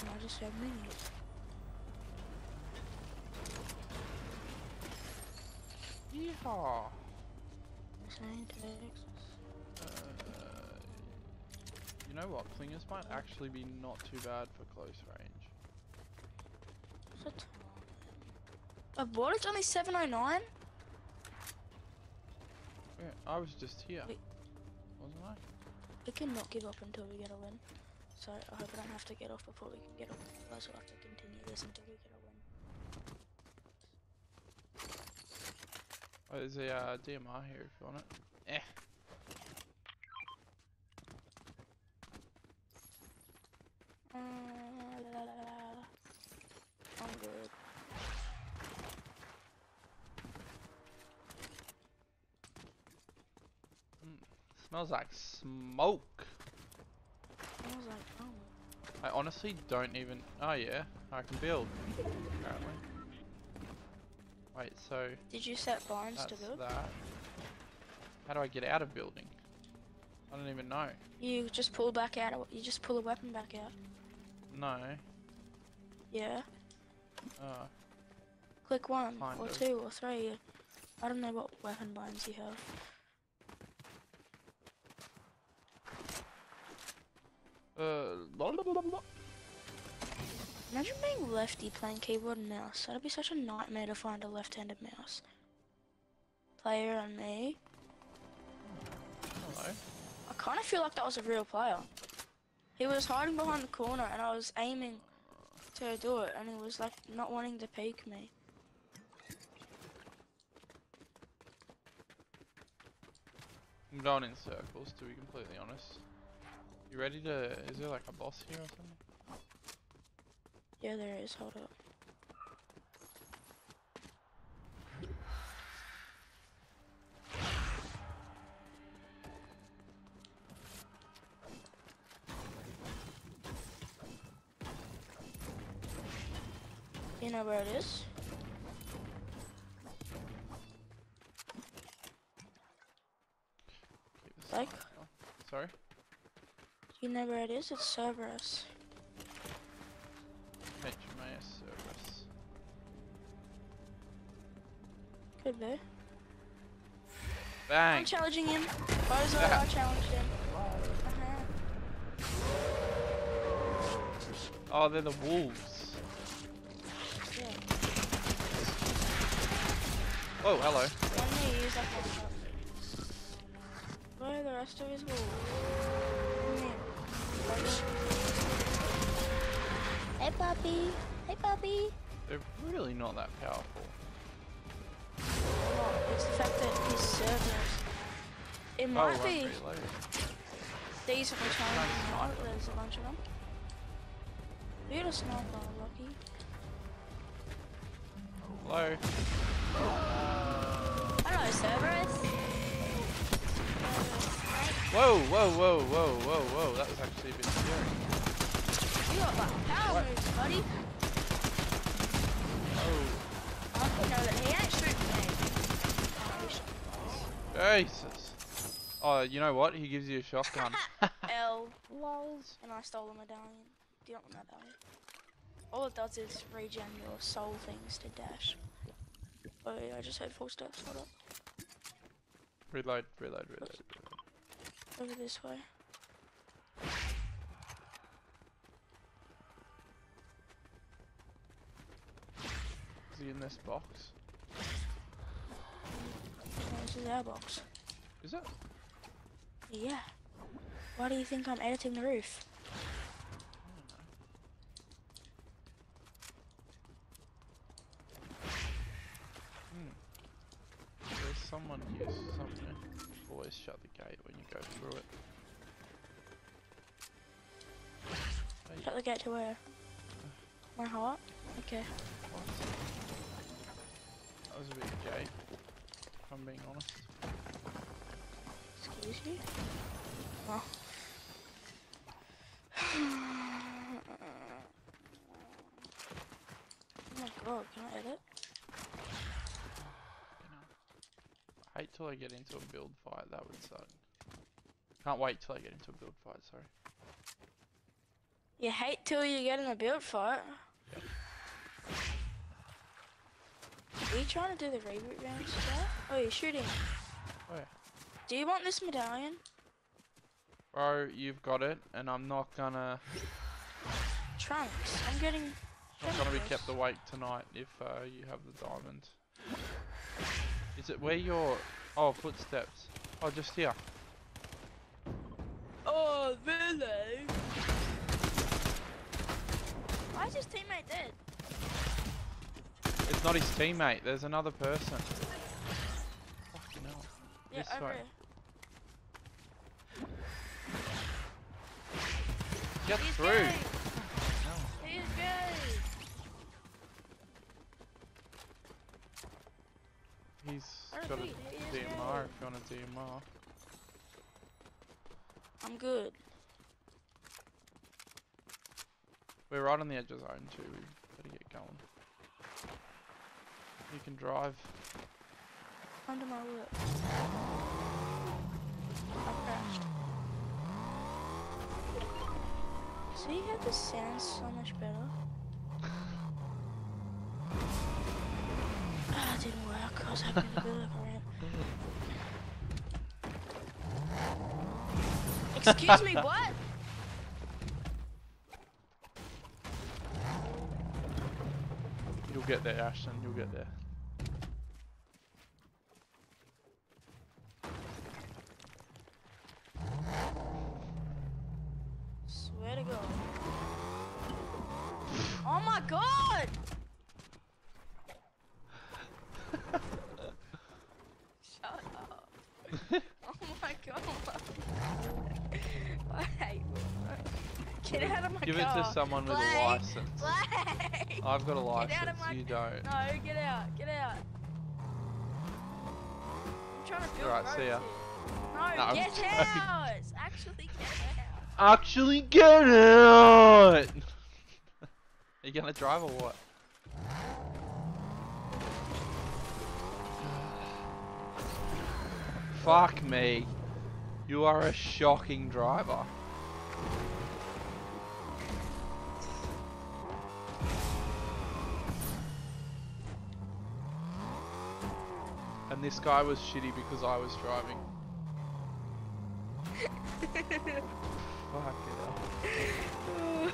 And I just have minis. Yeehaw! Uh, you know what? Plingers might actually be not too bad for close range. What's it? I bought it, only 709? Yeah, I was just here, Wait. wasn't I? We cannot give up until we get a win. So I hope I don't have to get off before we can get a win. Otherwise we'll have to continue this until we get a win. Oh, there's a uh, DMR here if you want it. Eh. La, la, la, la. I'm good. Smells like smoke. I was like, oh. I honestly don't even. Oh yeah, I can build. Apparently. Wait, so Did you set barns to build? that. How do I get out of building? I don't even know. You just pull back out. You just pull a weapon back out. No. Yeah. Uh, Click one Kind or of. two or three. I don't know what weapon binds you have. Uh, blah, blah, blah, blah, blah. Imagine being lefty playing keyboard and mouse. That'd be such a nightmare to find a left-handed mouse. Player and me. Hello. I kind of feel like that was a real player. He was hiding behind the corner and I was aiming to do it and he was like not wanting to peek me. I'm going in circles to be completely honest. You ready to? Is there like a boss here or something? Yeah, there is. Hold up. You know where it is? Like? Sorry. You know where it is? It's Cerberus. HMAS Cerberus. Could be. I'm challenging him. Bozo, Yeah. I challenged him. Uh-huh. Oh, they're the wolves. Yeah. Oh, hello. One knee, use that one shot. Where are the rest of his wolves? Here. Hey puppy. Hey puppy. They're really not that powerful. Oh, it's the fact that he's Cerberus. It Oh, might I'm be reloading. decently challenging. Not there's a bunch of them. You get a sniper, Lucky. Hello. Hello, Cerberus. Whoa, whoa, whoa, whoa, whoa, whoa. That was actually a bit scary. You got like power moves, buddy. Oh, I didn't know that he ain't shooting me. He shot me. Jesus. Oh, you know what? He gives you a shotgun. L. Lols. And I stole a medallion. Do you want the medallion? All it does is regen your soul things to dash. Oh yeah, I just heard full steps. Hold up. Reload, reload, reload. reload. Over this way. Is he in this box? This is our box. Is it? Yeah. Why do you think I'm editing the roof? Hmm. There's someone here somewhere. Always shut the gate when you go through it. Shut the gate to where? My heart? Okay. what? That was a bit gay, if I'm being honest. Excuse me? Oh. oh my god, can I edit? I hate till I get into a build fight, that would suck. Can't wait till I get into a build fight, sorry. You hate till you get in a build fight? Are you trying to do the reboot rounds? Oh, you're shooting. Oh yeah. Do you want this medallion? Bro, you've got it, and I'm not gonna Trunks. I'm getting. not gonna be kept awake tonight if uh, you have the diamond. Is it where your oh footsteps? Oh, just here. Oh, really? Why is his teammate dead? It's not his teammate. There's another person. Fucking hell. Yeah, This way. Get He's through. gay. No. He is gay. He's got a DMR if you want a DMR. I'm good. We're right on the edge of zone too. We better get going. You can drive. Under my whip. I crashed. See how this sounds so much better? Ah, it didn't work. I was hoping to build up a ramp. Excuse me, what? You'll get there, Ashton. You'll get there. Swear to God. Oh my God! Shut up. oh my God. I hate Fortnite. Get out of my Give it car. to someone with a license. Blake! I've got a out of license. my You don't. No, get out, get out. I'm trying to build Alright, see ya. here. No, No, get out! Actually get out. Actually, get out! Are you gonna drive or what? Fuck me. You are a shocking driver. This guy was shitty because I was driving. Fuck it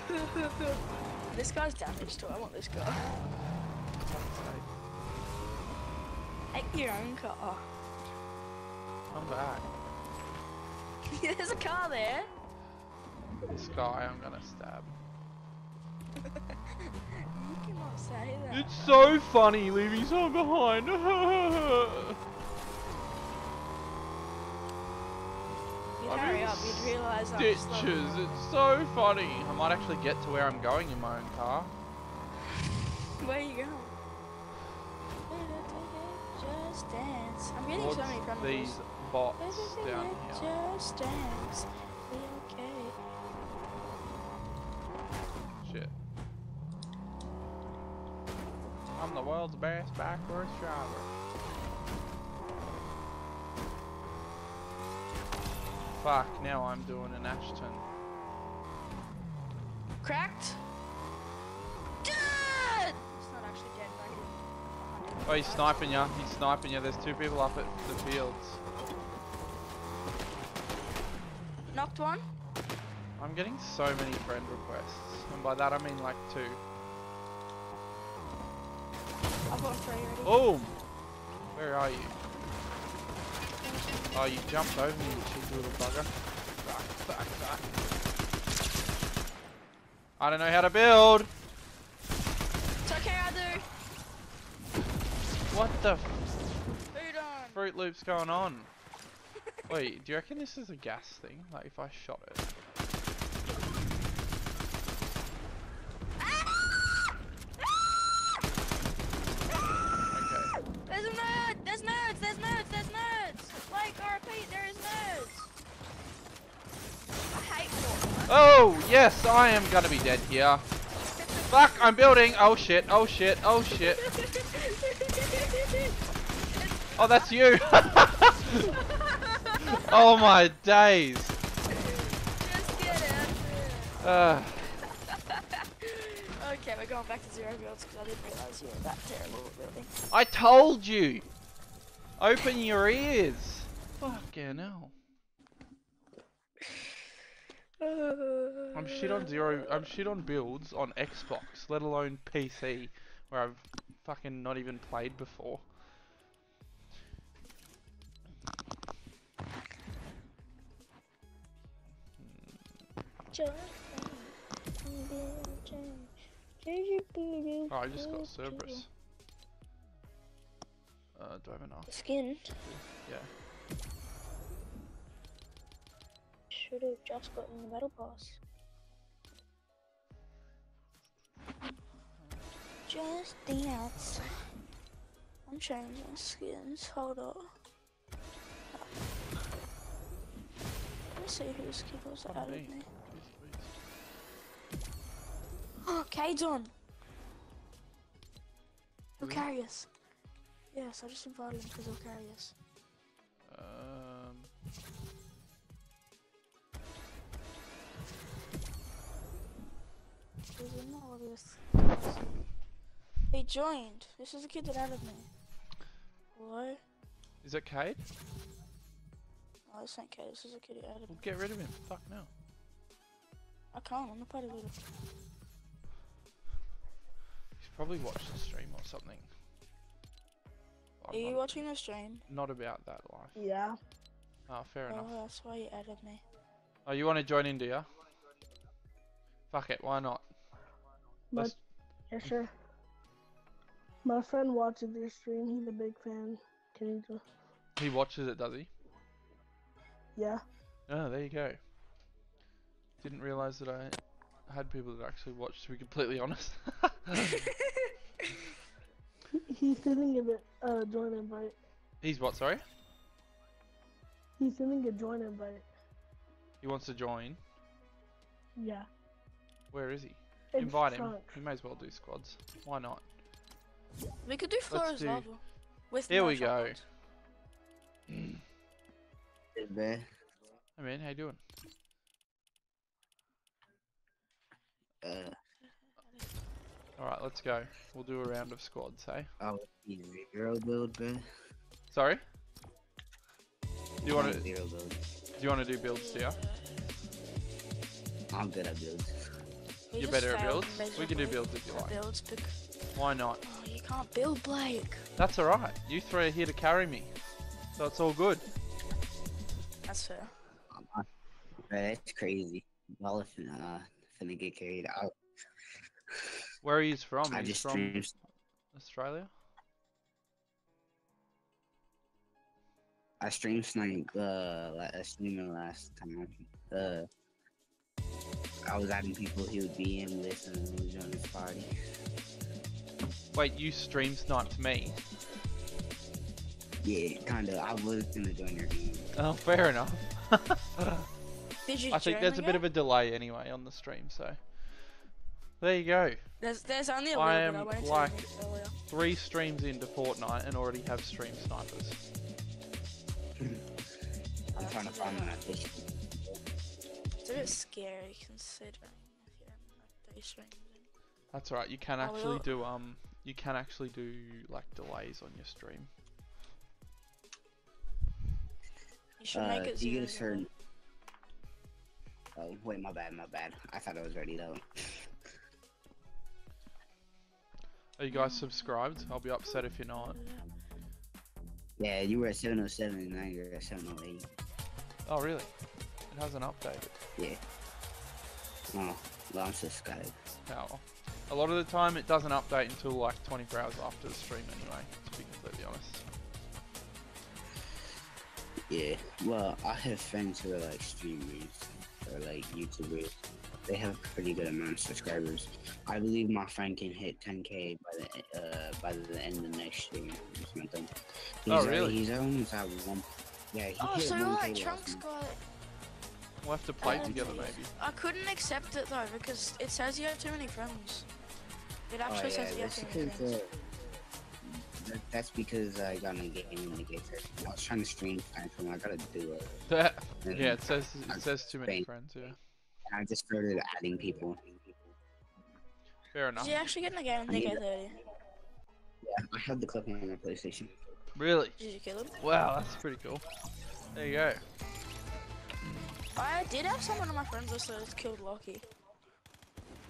up. this guy's damaged too. I want this guy. Take your own car. I'm back. There's a car there. This guy I'm gonna stab. You cannot say that. It's so funny leaving someone behind. You'd I'm hurry up, you'd realise I'm Stitches, it's so funny. I might actually get to where I'm going in my own car. Where are you going? Just dance. I'm getting so many front these bots down here. Just dance. Be okay. Shit. I'm the world's best backwards driver. Fuck, now I'm doing an Ashton. Cracked. Dead! It's not actually dead, but Oh, he's sniping ya. He's sniping ya. There's two people up at the fields. Knocked one. I'm getting so many friend requests. And by that I mean like two. Already. Boom! Where are you? Oh, you jumped over me, you cheeky little bugger. Fuck, fuck, fuck. I don't know how to build! It's okay, I do. What the. Fruit Loop's going on? Wait, do you reckon this is a gas thing? Like if I shot it? Okay. There's a nerd! There's nerds! There's nerds! There's nerds! Like, I repeat, there is nerds! I hate Fortnite. Oh, yes, I am gonna be dead here. Fuck, I'm building. Oh shit, oh shit, oh shit. Oh, that's you. oh my days. Just get out Uh, Okay, we're going back to zero builds because I didn't realize you were that terrible at building. I told you. Open your ears. Fucking hell. I'm shit on zero. I'm shit on builds on Xbox, let alone PC, where I've fucking not even played before. Oh, I just got Cerberus. Uh, do I have enough? Skin. Yeah. Should have just gotten the metal pass. Just dance. I'm changing skins. Hold up. Let me see whose skin was out of me. Louise. Cade's on. He'll oh, Really? carry us. Yes, I just invited him because he'll carry us. He's in all this. He joined. This is the kid that added me. Hello? is it Cade? Oh, this ain't Cade. This is the kid who added me. Well, get rid of him. Fuck no. I can't. I'm the party leader. He's probably watched the stream or something. Are I'm you watching the stream? not about that life. Yeah. Ah, oh, fair enough. Oh, that's why you added me. Oh, you want to join in, do ya? Fuck it, why not? Yeah, sure. My friend watches your stream. He's a big fan. Can you do? He watches it, does he? Yeah. Oh, there you go. Didn't realise that I had people that actually watched, to be completely honest. He- He's sending a uh, join invite. He's what, sorry? He's sending a join invite. He wants to join. Yeah. Where is he? It's Invite him. Trunks. We may as well do squads. Why not? We could do Flora's do- Lava. With Here no we go. chocolate. Hey, man. Hey man, how you doing? Uh, Alright, let's go. We'll do a round of squads, hey? I was zero build, man. Sorry? Do you want to do zero build? you want to do builds, do ya? I'm good at builds. We You're better at builds? We can do builds if you at like. Builds bec- Why not? oh, you can't build, Blake. That's alright. You three are here to carry me. So it's all good. That's fair. Man, that's crazy. Well, if uh, finna get carried out. Where are you from? I He's just from streamed. Australia? I streamed snipe uh la- streaming last time. Uh, I was adding people he would be in and he was joining his party. Wait, you stream sniped me? Yeah, kinda. I was gonna join your game. Oh, fair enough. Did you I think join there's a the bit of a delay anyway on the stream, so. There you go. There's, there's only a I little bit. I am like- the. Three streams into Fortnite and already have stream snipers. I'm trying to find my fish. It's a bit scary considering if you don't know streams. That's alright, you can Oh, actually do, um, you can actually do, like, delays on your stream. You should Uh, make it do you get a certain? Oh wait, my bad, my bad. I thought I was ready though. Are you guys subscribed? I'll be upset if you're not. Yeah, you were at 707 and now you're at 708. Oh, really? It hasn't updated. Yeah. Oh, well, I'm subscribed. How? A lot of the time it doesn't update until like 24 hours after the stream anyway, to be completely honest. Yeah. Well, I have friends who are like streamers or like YouTubers. They have a pretty good amount of subscribers. I believe my friend can hit 10k by the uh by the end of next stream or something. He's Oh, already- really? He's almost at one. Yeah, he Oh, hit so 1K like last Trunks got. We'll have to play Oh, together jeez. maybe. I couldn't accept it though because it says you have too many friends. It Oh actually yeah, says that's yes. because uh, that, that's because I got a game indicator. I was trying to stream Phantom. I gotta do it. yeah, it says it says too many friends. Yeah, And I just started adding people. fair enough. Did you actually get in the game in I need DK30? Yeah, I have the clip on my PlayStation. Really? Did you kill him? Wow, that's pretty cool. There you go. I did have someone on my friends list that has killed Loki.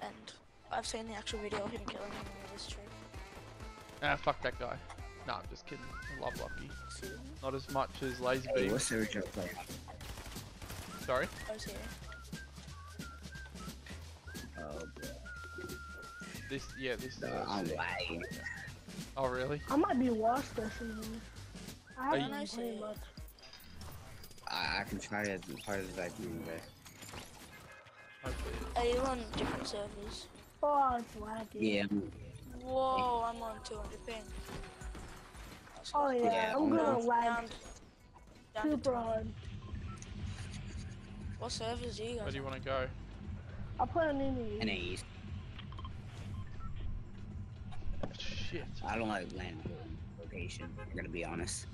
And I've seen the actual video of him killing him in this tree. Ah, fuck that guy. Nah, I'm just kidding. I love Lucky. See, Not as much as Lazy Hey, Beam. what's the original play? Sorry. I was here. Oh, bro. This, yeah, this is. Uh, I'm lagging. Oh, really? I might be wash session. man. I Are haven't you- been much. I, I can try as hard as I can, but Are you on different servers? Oh, it's laggy. yeah, Whoa, I'm on 200 ping. Oh yeah, Yeah, I'm I'm gonna Down- lag down- down to super hard. What servers do you Where do you want to go? I'll play on any. NAs. Shit. I don't like land location. I'm gonna be honest.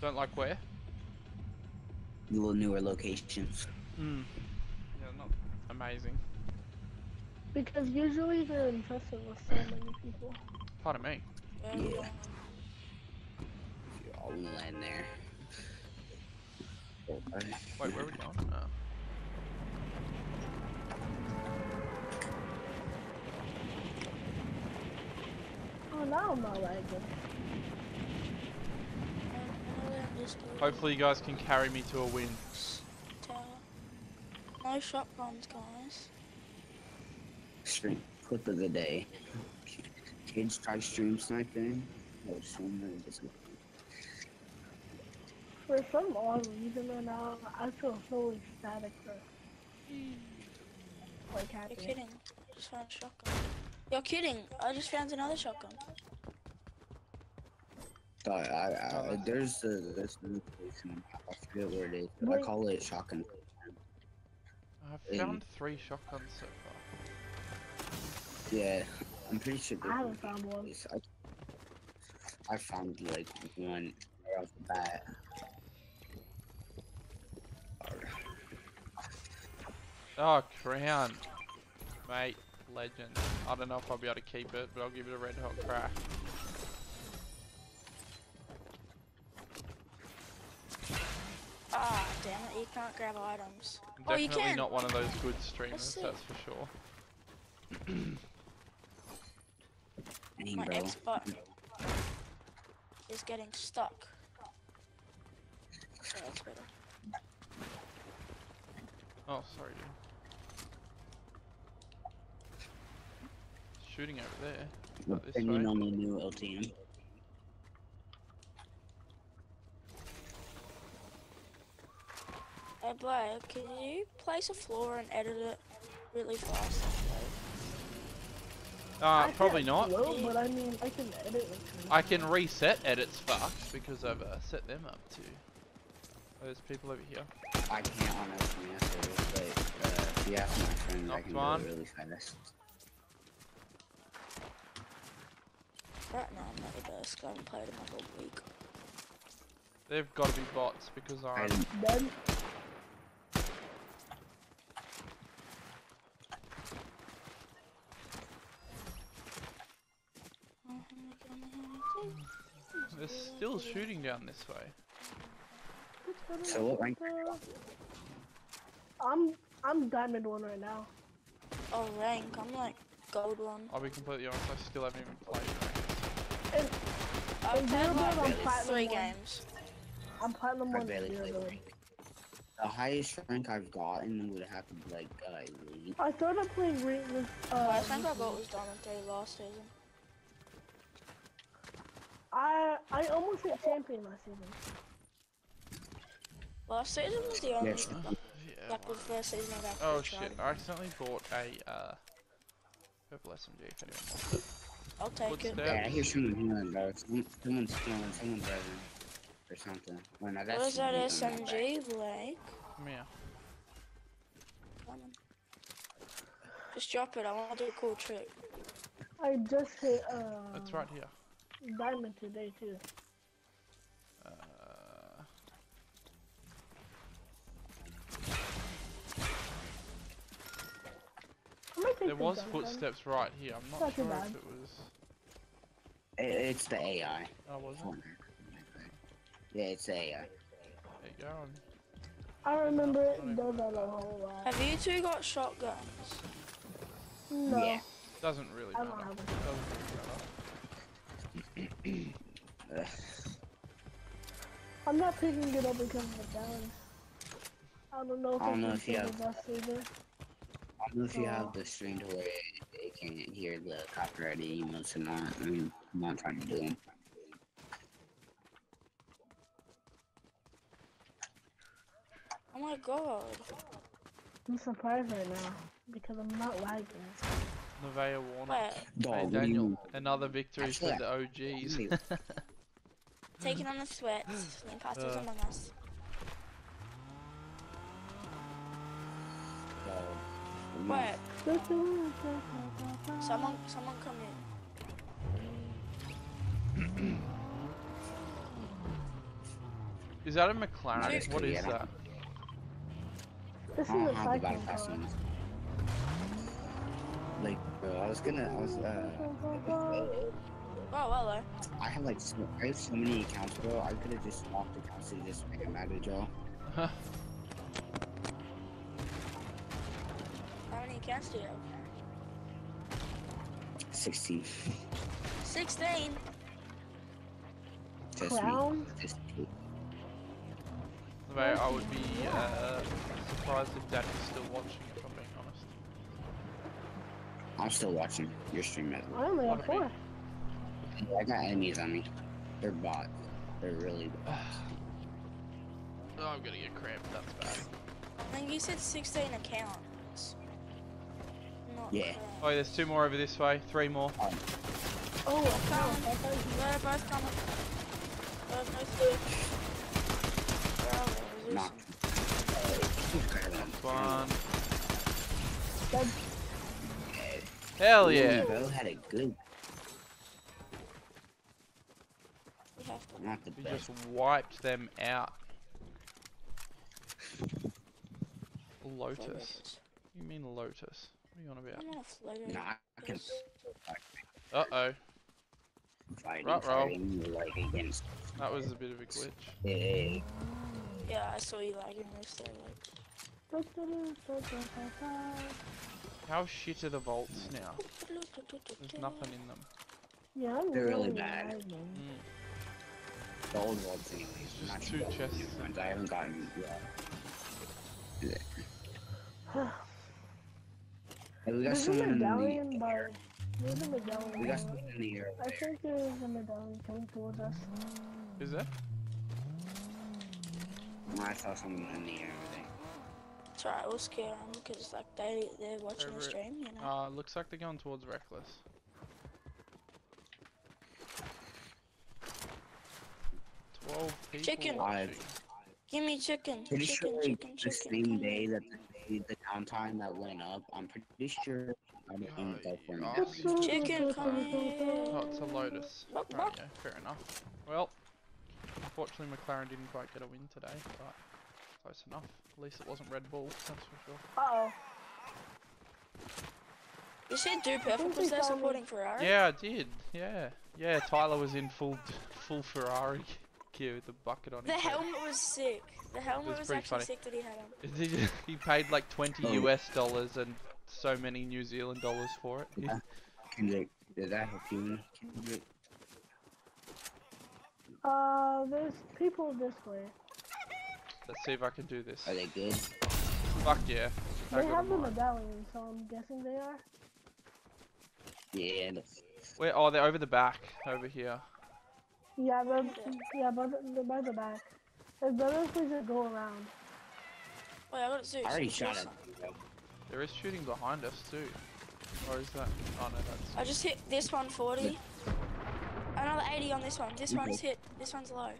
Don't like where? The little newer locations. Hmm. Yeah, not amazing. Because usually they're infested with so many people. Pardon me. Where are you Yeah. going? You're all in land there. Okay. Wait, where are we going? Oh. Oh, now I'm not lagging. Hopefully you guys can carry me to a win. Tower. No shotguns, guys. Stream clip of the day. Kids try stream sniping. Oh, stream really disappointing. For some odd reason right now, I feel so ecstatic for hmm. like You're kidding. I just found a shotgun. You're kidding. I just found another shotgun. So I, I, I, there's a, this new place in, I forget where it is, but I call it shotgun. I've In- found three shotguns so far. Yeah, I'm pretty sure. I haven't one found one. I, I found like one right off the bat. Oh, crown. Mate, legend. I don't know if I'll be able to keep it, but I'll give it a red hot crack. Ah, damn it. You can't grab items. I'm Oh, you definitely can. not one of those good streamers, that's for sure. My bro. X button is getting stuck. So that's better. Oh, sorry, dude. Shooting over there. Not Opinion on the new LTM. Hey, Blake, can you place a floor and edit it really fast? Uh, I probably can't not. But I mean, I can edit. I can reset edits fast because I've uh, set them up too. There's people over here. I can't on LTM servers, but uh, if you ask my friends, I can one. do it really fast. Right now, I'm not the best. I haven't played in like a week. They've got to be bots because I I'm. didn't- Then They're still shooting down this way. So what rank? I'm I'm diamond one right now. Oh, rank. I'm like gold one. I'll be completely honest, I still haven't even played ranked. And I've And played you're like good on really platinum three one. games. I'm platinum I one. barely zero rank. The highest rank I've gotten would have to be like uh, elite. I started playing ring with uh. I think I got was Diamond 3 last season. I I almost hit champion last season. Last season was the only, Yes. Yeah. like the first season I've Oh tried. shit! I accidentally bought a uh, purple SMG. If anyone wants it. I'll take it. Footsteps. Yeah, I hear someone here, bro. Someone- Someone's stealing, someone's driving. Or something. Well, no, that's Where's that me, I'm SMG, Blake? Come here. Come on. Just drop it. I want to do a cool trick. I just hit uh. It's right here. Diamond today too. Uh, I might take there was gun, footsteps right here. I'm not Not sure if it was. It, it's the AI. Oh, was it? Yeah, it's the AI. There you go. I remember it does even that a whole lot. Have you two got shotguns? No. Yeah. Doesn't really I matter. don't have it. Doesn't really matter. Ugh. I'm not picking it up because of the balance. I don't know if I don't know if you the have- best either. I don't know if you Oh. have the stream to where they it can hear the copyrighted emails or not. I mean, I'm not trying to do them. Oh my god. I'm surprised right now because I'm not lagging. Nevaeh Warner. Wait, Hey what do you Daniel, another victory for the OGs. Taking on the sweat. Slim Pastors Uh. Among Us. Dog. Someone, someone, someone come in. Is that a McLaren? Just What is get that? This is don't a have Like, bro, I was gonna, I was, uh, Oh, hello. I have like, so, I have so many accounts, bro. I could have just locked accounts and just make a mad draw. How many accounts do you have? 16. 16. Just me. Crown? Just I would be uh, surprised if Daddy's still watching, I'm still watching your stream, man. I only have What four. I got enemies on me. They're bots. They're really bots. Oh, I'm gonna get cramped, that's bad. I think you said 16 accounts. Not Yeah. correct. Oh, there's two more over this way, three more. Oh, oh I found I thought you- They're both coming. Both no switch. Where are they? Knock. One. that- Hell yeah. Bro had a good, We have not the We best. just wiped them out. Lotus. Lotus. You mean Lotus? What are you on about? I'm on a floater. Nah, I can Uh oh, fight Ruh-roh. fighting like against. that was a bit of a glitch. Hey, Yeah, I saw you lagging this there. Like. How shit are the vaults now? There's nothing in them. Yeah, I'm They're really really bad. lagging. Mm. the old worlds anyways. Just Not two the chests. new ones. I haven't gotten yet. Hey, we got There's a someone in the medallion by. There's a medallion. We got by- someone in the air. I think there's a medallion coming towards us. Is there? I saw someone in the air over there. It's alright, we'll scare them because like they they're watching Over the it. stream, you know. Uh, looks like they're going towards Reckless. Twelve people Chicken. watching. Give me chicken, Pretty chicken, sure chicken, the chicken. same come day that the, the downtime that went up, I'm pretty sure I didn't go for Oh, it. Chicken, come Oh, here. it's a Lotus. Buck, Right, yeah, fair enough. Well, unfortunately McLaren didn't quite get a win today, but close enough. At least it wasn't Red Bull, that's for sure. Uh oh. You said do think perfect was there found me. supporting Ferrari? Yeah, I did. Yeah, yeah. Tyler was in full full Ferrari gear with the bucket on The his head. helmet was sick. The helmet was was, actually funny. sick that he had on. He- he paid like 20 Oh. US dollars and so many New Zealand dollars for it. Yeah. Kendrick, did that help you? Kendrick? Uh, there's people this way. Let's see if I can do this. Are they good? Fuck yeah. They have the him medallion, so I'm guessing they are. Yeah. that's- Where? Oh, they're over the back, over here. Yeah, they're, yeah, by the, they're by the back. There's better if we just go around. Wait, I got Zeus. I already Zeus shot on. it. bro. There is shooting behind us too. Or is that? Oh no, that's. I just hit this one 40. Another 80 on this one. This one's hit. This one's low.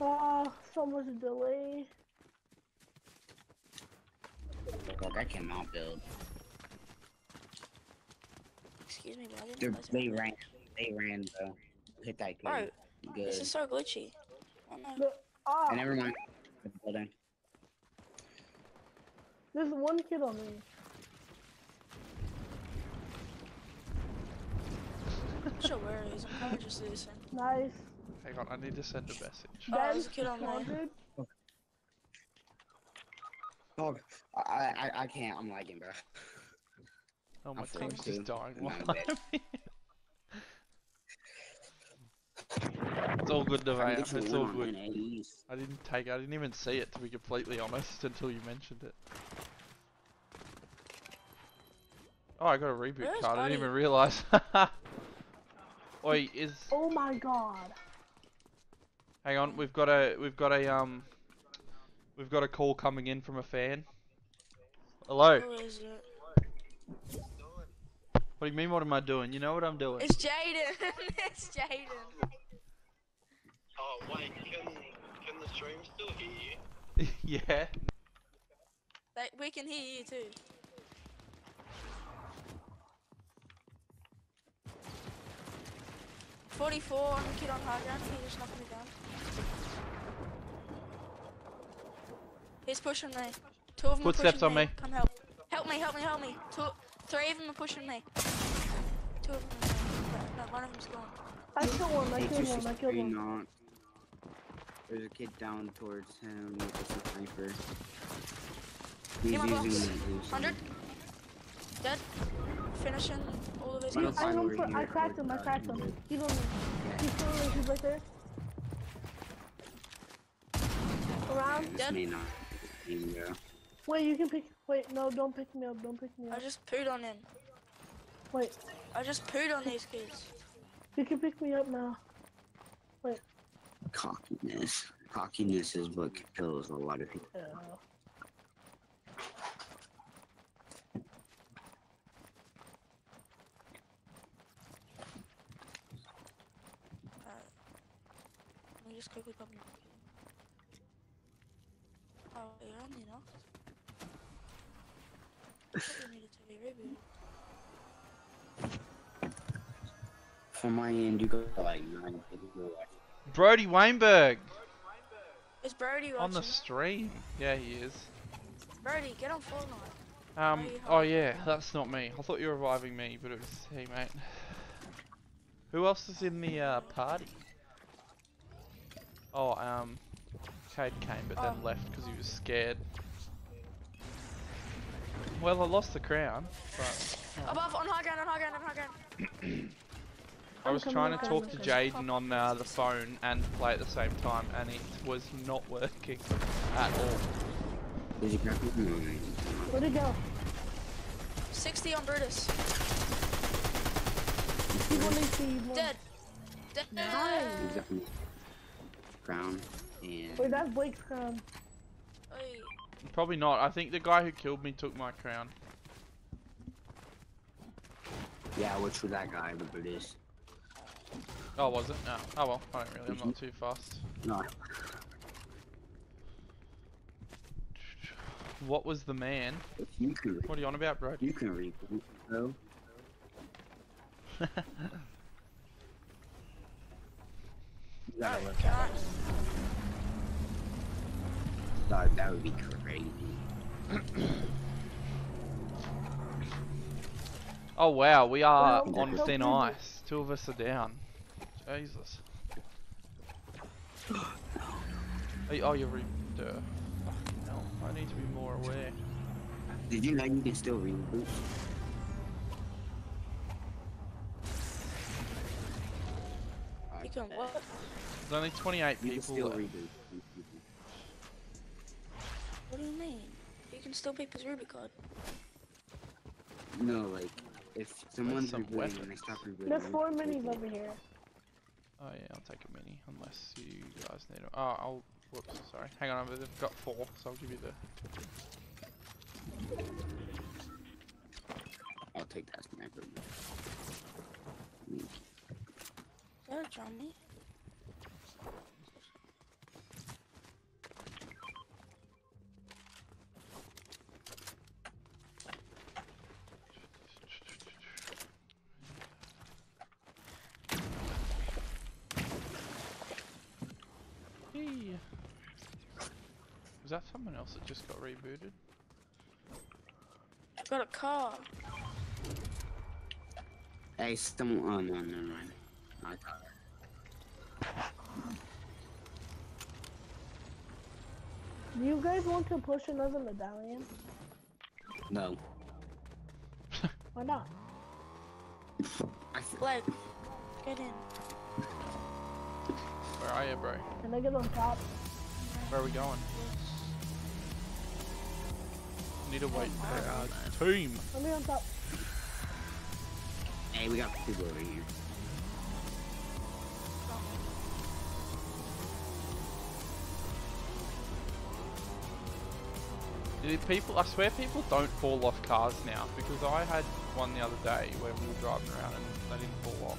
Oh, so much delay. Look, I cannot build. Excuse me, but I didn't They're, place it they right ran. They ran, bro. Hit that Bro, kid. Good. This is so glitchy. Oh no. The, ah, And never mind. Hold on. there's one kid on me. I'm sure where he is. I'm kind of just losing. Nice. Hang on, I need to send a message. Oh, there's a kid on there. 200. Dog. I, I, I can't. I'm lagging, bro. Oh, my I'm team's just dying I'm while out of bed. I'm It's all good, I'm Devane. It's all good. I didn't take. I didn't even see it to be completely honest until you mentioned it. Oh, I got a reboot Where's card. I didn't even realize. Oi, is Oh my god. Hang on. We've got a we've got a um we've got a call coming in from a fan. Hello. Who is it? What do you mean? What am I doing? You know what I'm doing. It's Jaden. it's Jaden. Oh wait, can can the stream still hear you? yeah. They, we can hear you too. Forty-four on the kid on high ground. He just knocked me down. He's pushing me. Two of them Footsteps are on pushing me. Come help. Help me, help me, help me. Two, three of them are pushing me. Two of them. Are, no, one of them's gone. I killed one. I Hey, killed one. I killed 263 one. not. There's a kid down towards him with a sniper. He's Get box. using the 100. Dead. Finishing all of his One I, Fine, know for, I cracked him. I cracked him. He's on me. He's still he's right there. Around. This Dead. may not. be. Wait, you can pick. Wait, no, don't pick me up. Don't pick me up. I just pooed on him. Wait, I just pooed on these kids. you can pick me up now. Wait. Cockiness. Cockiness is what kills a lot of people. Yeah. Just quickly pop him. Oh, you're on the knocked. I needed to be rebooted. From my end, you go like nine people watch. Brody Weinberg Is Brody watching? on the stream. Yeah, he is. Brody, get on Fortnite. Um. Oh yeah, that's not me. I thought you were reviving me, but it was hey mate. Who else is in the uh, party? Oh, um, Cade came but then Oh. left because he was scared. Well, I lost the crown, but Above, on high ground, on high ground, on high ground. I was trying to talk to Jaden on uh, the phone and play at the same time, and it was not working at all. Did you grab Where'd he go? 60 on Brutus. He's one HP. He's one. Dead. Dead. Nice. He's definitely crown and Wait, that's Blake's crown. Oi. Probably not. I think the guy who killed me took my crown. yeah, which was that guy, the British. Oh, was it? No. Oh well, I don't really. I'm not mm-hmm. too fast. No, What was the man? you can, What are you on about, bro? you can read bro. You gotta Oh, look can at I? it. Dog, that would be crazy. oh wow, we are Well, on thin ice. Two of us are down. Jesus. Oh, you- oh you're re- duh. Fucking hell. I need to be more aware. Did you know you can still reboot? You can what? There's only 28 You can people still left. reboot. What do you mean? You can still pick his reboot card. No, like if someone's some rebooting weapons. and they stop rebooting. There's four can minis over here. Oh yeah, I'll take a mini, unless you guys need it. Oh, I'll, whoops, sorry. Hang on, I've got four, so I'll give you the... I'll take that sniper. Is that Hey. That someone else that just got rebooted? I got a car. Hey, someone. Oh no, no, no! I thought. Do you guys want to push another medallion? No. Why not? I th- Blake, get in. Where are you, bro? Can I get on top? Where are we going? Need to wait for our team. Let me on top. hey, we got people over here. People? I swear people don't fall off cars now because I had one the other day where we were driving around and they didn't fall off.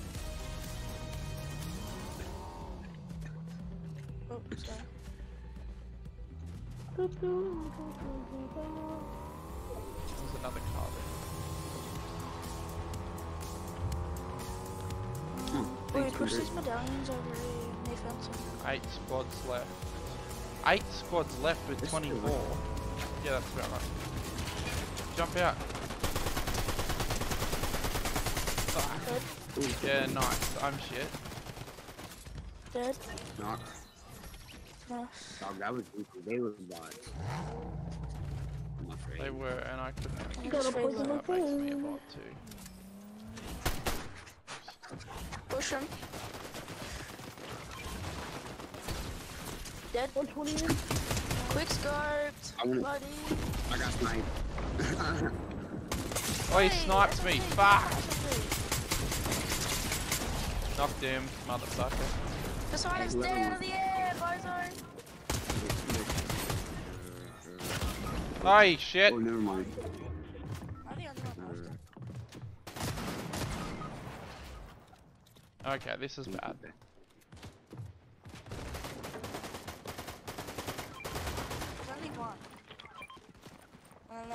Oh, sorry. There's another car there. Hmm, Wait, thanks, push these medallions over here. They fencing. Eight squads left. Eight squads left with This is 24. Good. Yeah, that's about right. Jump out. Dead. Yeah, nice. I'm shit. Dead. Knock. Nice. Dog, that was easy. They were bots. I'm afraid. They were, and I couldn't. You Gotta just put raise them up. That makes me a bot too. Push him. Dead. 120 Quick scoped. I wanna- I got sniped. Oh, he Hey, sniped me. Fuck! SMG. Knocked him, motherfucker. This one is dead out of the air, bozo. Hey, shit. oh, never mind. Am I the only one left? Okay, this is bad. There's only one.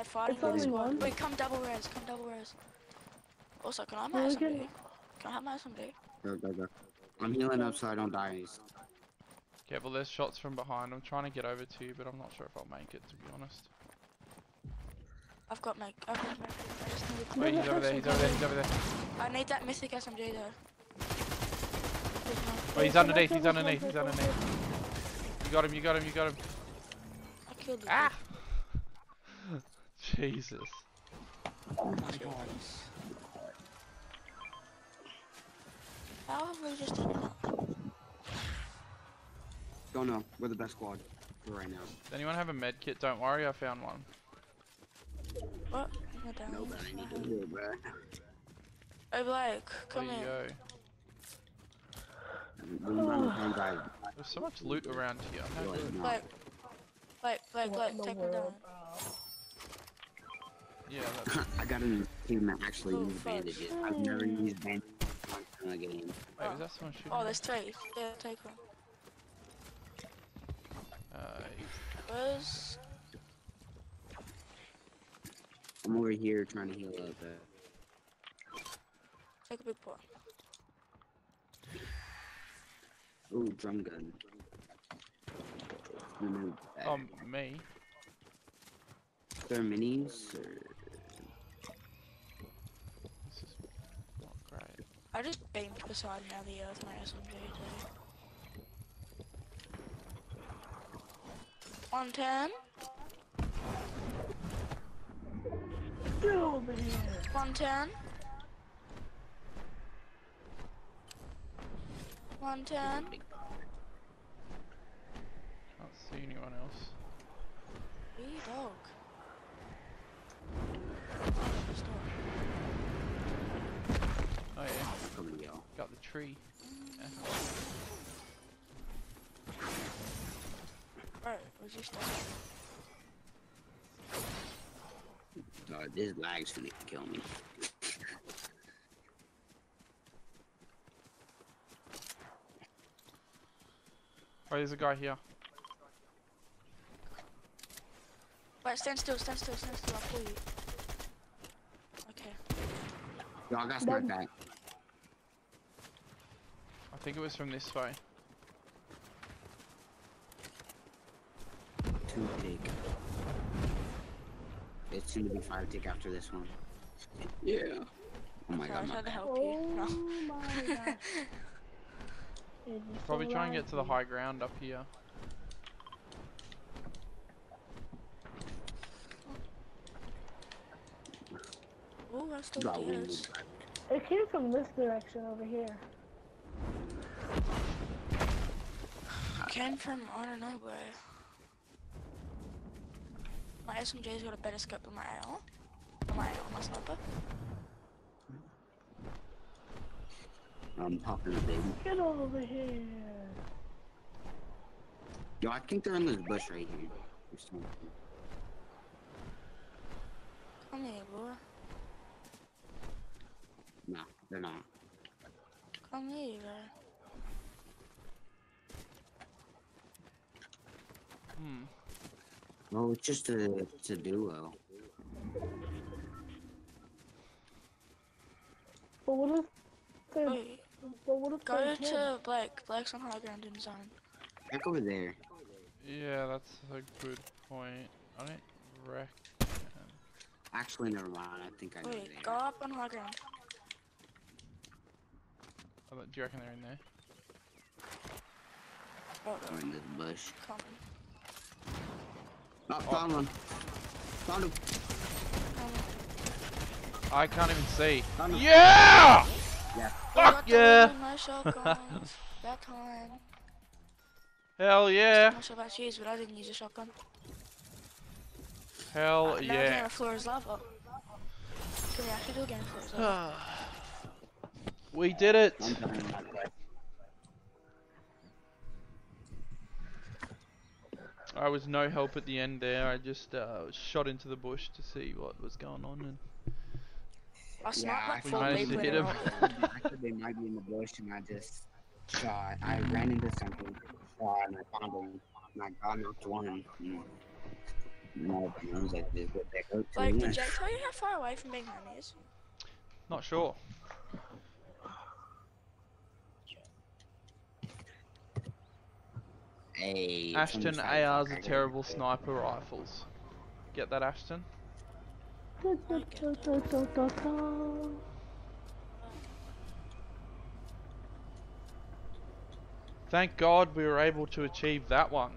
And then they're fighting It's with the only one? Wait, come double res, come double res. Also, can I have Yeah, my we SMG? can- Can I have my SMG? Go, go, go. I'm healing up so I don't die. Okay, well, there's shots from behind. I'm trying to get over to you, but I'm not sure if I'll make it, to be honest. I've got my. I've got my. I just need to- Wait, he's over there, he's over there, he's over there. I need that mythic SMG though. Big. Oh, he's underneath, he's underneath, he's underneath. You got him, you got him, you got him. I killed the Ah! Jesus. Oh my god. How have we just done that? Don't know. We're the best squad for right now. Does anyone have a med kit? Don't worry, I found one. What? You're down. No, but I need to do it, bro. Hey Blake, come there here. go. We run the oh. time drive. There's so much loot around here. How Really good. not. Blake. Blake, Blake, Blake, take me down. World? Yeah. I got a team that actually Oh, uses fuck. bandages. I've never used bandages until I get in. Wait, was that someone shooting? Oh, me? there's three. Yeah, take one. Uh, Where's... I'm over here trying to heal up. Uh, Take a big pot. ooh, drum gun. Remove that. oh, me. there are minis? Or... This is not great. I just beamed beside now the earth my SMG too. 110, Get over here. 110. 110. Can't see anyone else. Hey, dog. Oh yeah, Coming to y'all. got the tree. Yeah. Right, where's your stuff? Uh, this lag's gonna kill me. Oh, there's a guy here. Wait, stand still, stand still, stand still, I'll pull you. Okay. Y'all got sniped at. I think it was from this way. Too big. soon to be five tick after this one. Yeah. Oh my Sorry, I god. My tried to help you. Oh my gosh. It is Probably try and get to the high ground up here. Ooh, that's still Got wind good. It came from this direction over here. Came from I don't know where. My SMG's got a better scope than my AR. Or my AR, my sniper. I'm popping the baby. Get over here. Yo, I think they're in this bush right here. There's some- Come here, boy. No, they're not. Come here. Hmm. Well, it's just a, it's a duo. But what if they? Wait, But what if go they hit? to Blake. Blake's on high ground in zone. Back over there. Yeah, that's a good point. I don't reckon. Actually, never mind. I think I know Wait, there. go up on high ground. Oh, Do you reckon they're in there? Oh, They're in this bush. coming. Oh, found one. Found him. I can't even see. Found him. Yeah! Yeah. Fuck got yeah! win, No shotguns. that time. Hell yeah! I'm not sure about you, but I didn't use a shotgun. Hell Uh, yeah! doing a floor is lava. Can we actually do again floor is lava? we did it! I'm done with my quest. I was no help at the end there. I just uh, shot into the bush to see what was going on, and I sniped like I four managed to people hit him. row. I thought they might be in the bush, and I just shot. I ran into something, shot, and I found them. And I got knocked one. No, I was like, this what back up Like, me. did Jake tell you how far away from Big Home is? not sure. Hey, Ashton ARs are terrible sniper rifles. Get that, Ashton? Da, da, da. Thank God we were able to achieve that one.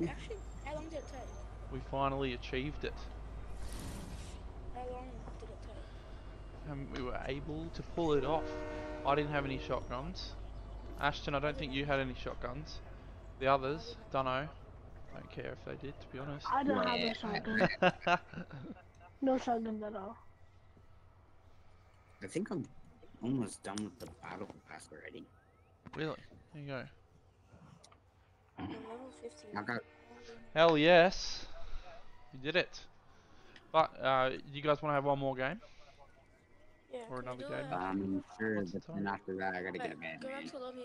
Actually, how long did it take? We finally achieved it. How long did it take? And we were able to pull it off. I didn't have any shotguns. Ashton, I don't think you had any shotguns. The others, dunno. Don't care if they did, to be honest. I don't have a shotgun. No shotguns at all. I think I'm almost done with the battle pass already. really? There you go. Level 50. I got Hell yes. You did it. But, uh, you guys want to have one more game? Yeah, or another game. it? um sure, What's the but after that I gotta get a go back man. to lobby.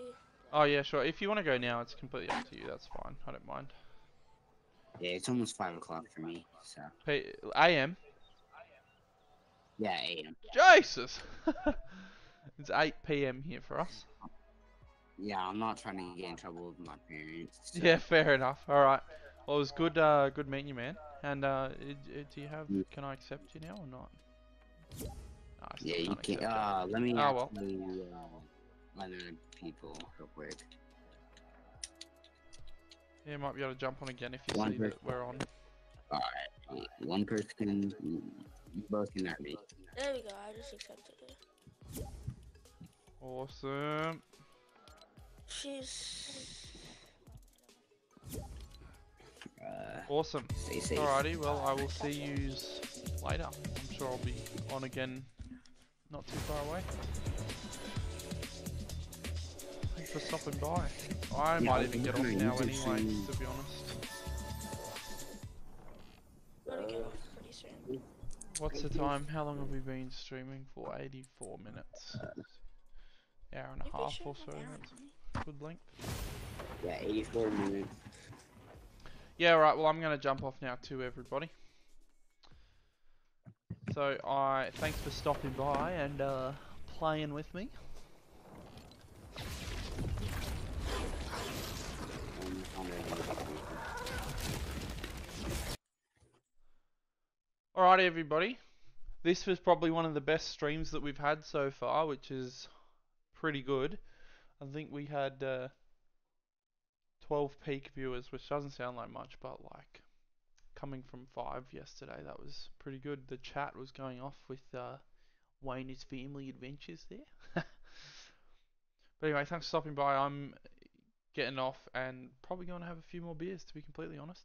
Oh yeah, sure. If you want to go now, it's completely up to you. That's fine. I don't mind. Yeah, it's almost five o'clock for me. So P- AM. yeah, AM. Jesus. it's 8 p.m. here for us. Yeah, I'm not trying to get in trouble with my parents. so- Yeah, fair enough. All right. Well, it was good. Uh, good meeting you, man. And uh, i- i- do you have? Mm. Can I accept you now or not? No, I still Yeah, you can't can. Uh, let me Oh, well. actually uh, other people real quick. you. Yeah, you might be able to jump on again if you One see that we're on. Alright, one person can. You both can have me. There we go, I just accepted it. Awesome. She's. Uh, Awesome. stay safe. Alrighty. Well, I will see you later. I'm sure I'll be on again, not too far away. Thanks for stopping by. I Yeah, might I even get off now anyway, to be honest. Gotta get off uh, pretty soon. What's the time? How long have we been streaming for? 84 minutes. Hour and a half or so. That's good length. Yeah, 84 minutes. Yeah, right. Well, I'm going to jump off now too, everybody. So, I thanks for stopping by and uh, playing with me. Alrighty, everybody. This was probably one of the best streams that we've had so far, which is pretty good. I think we had uh, 12 peak viewers, which doesn't sound like much, but like coming from five yesterday, that was pretty good. The chat was going off with uh, Wayne his family adventures there. but anyway, thanks for stopping by. I'm getting off and probably going to have a few more beers, to be completely honest.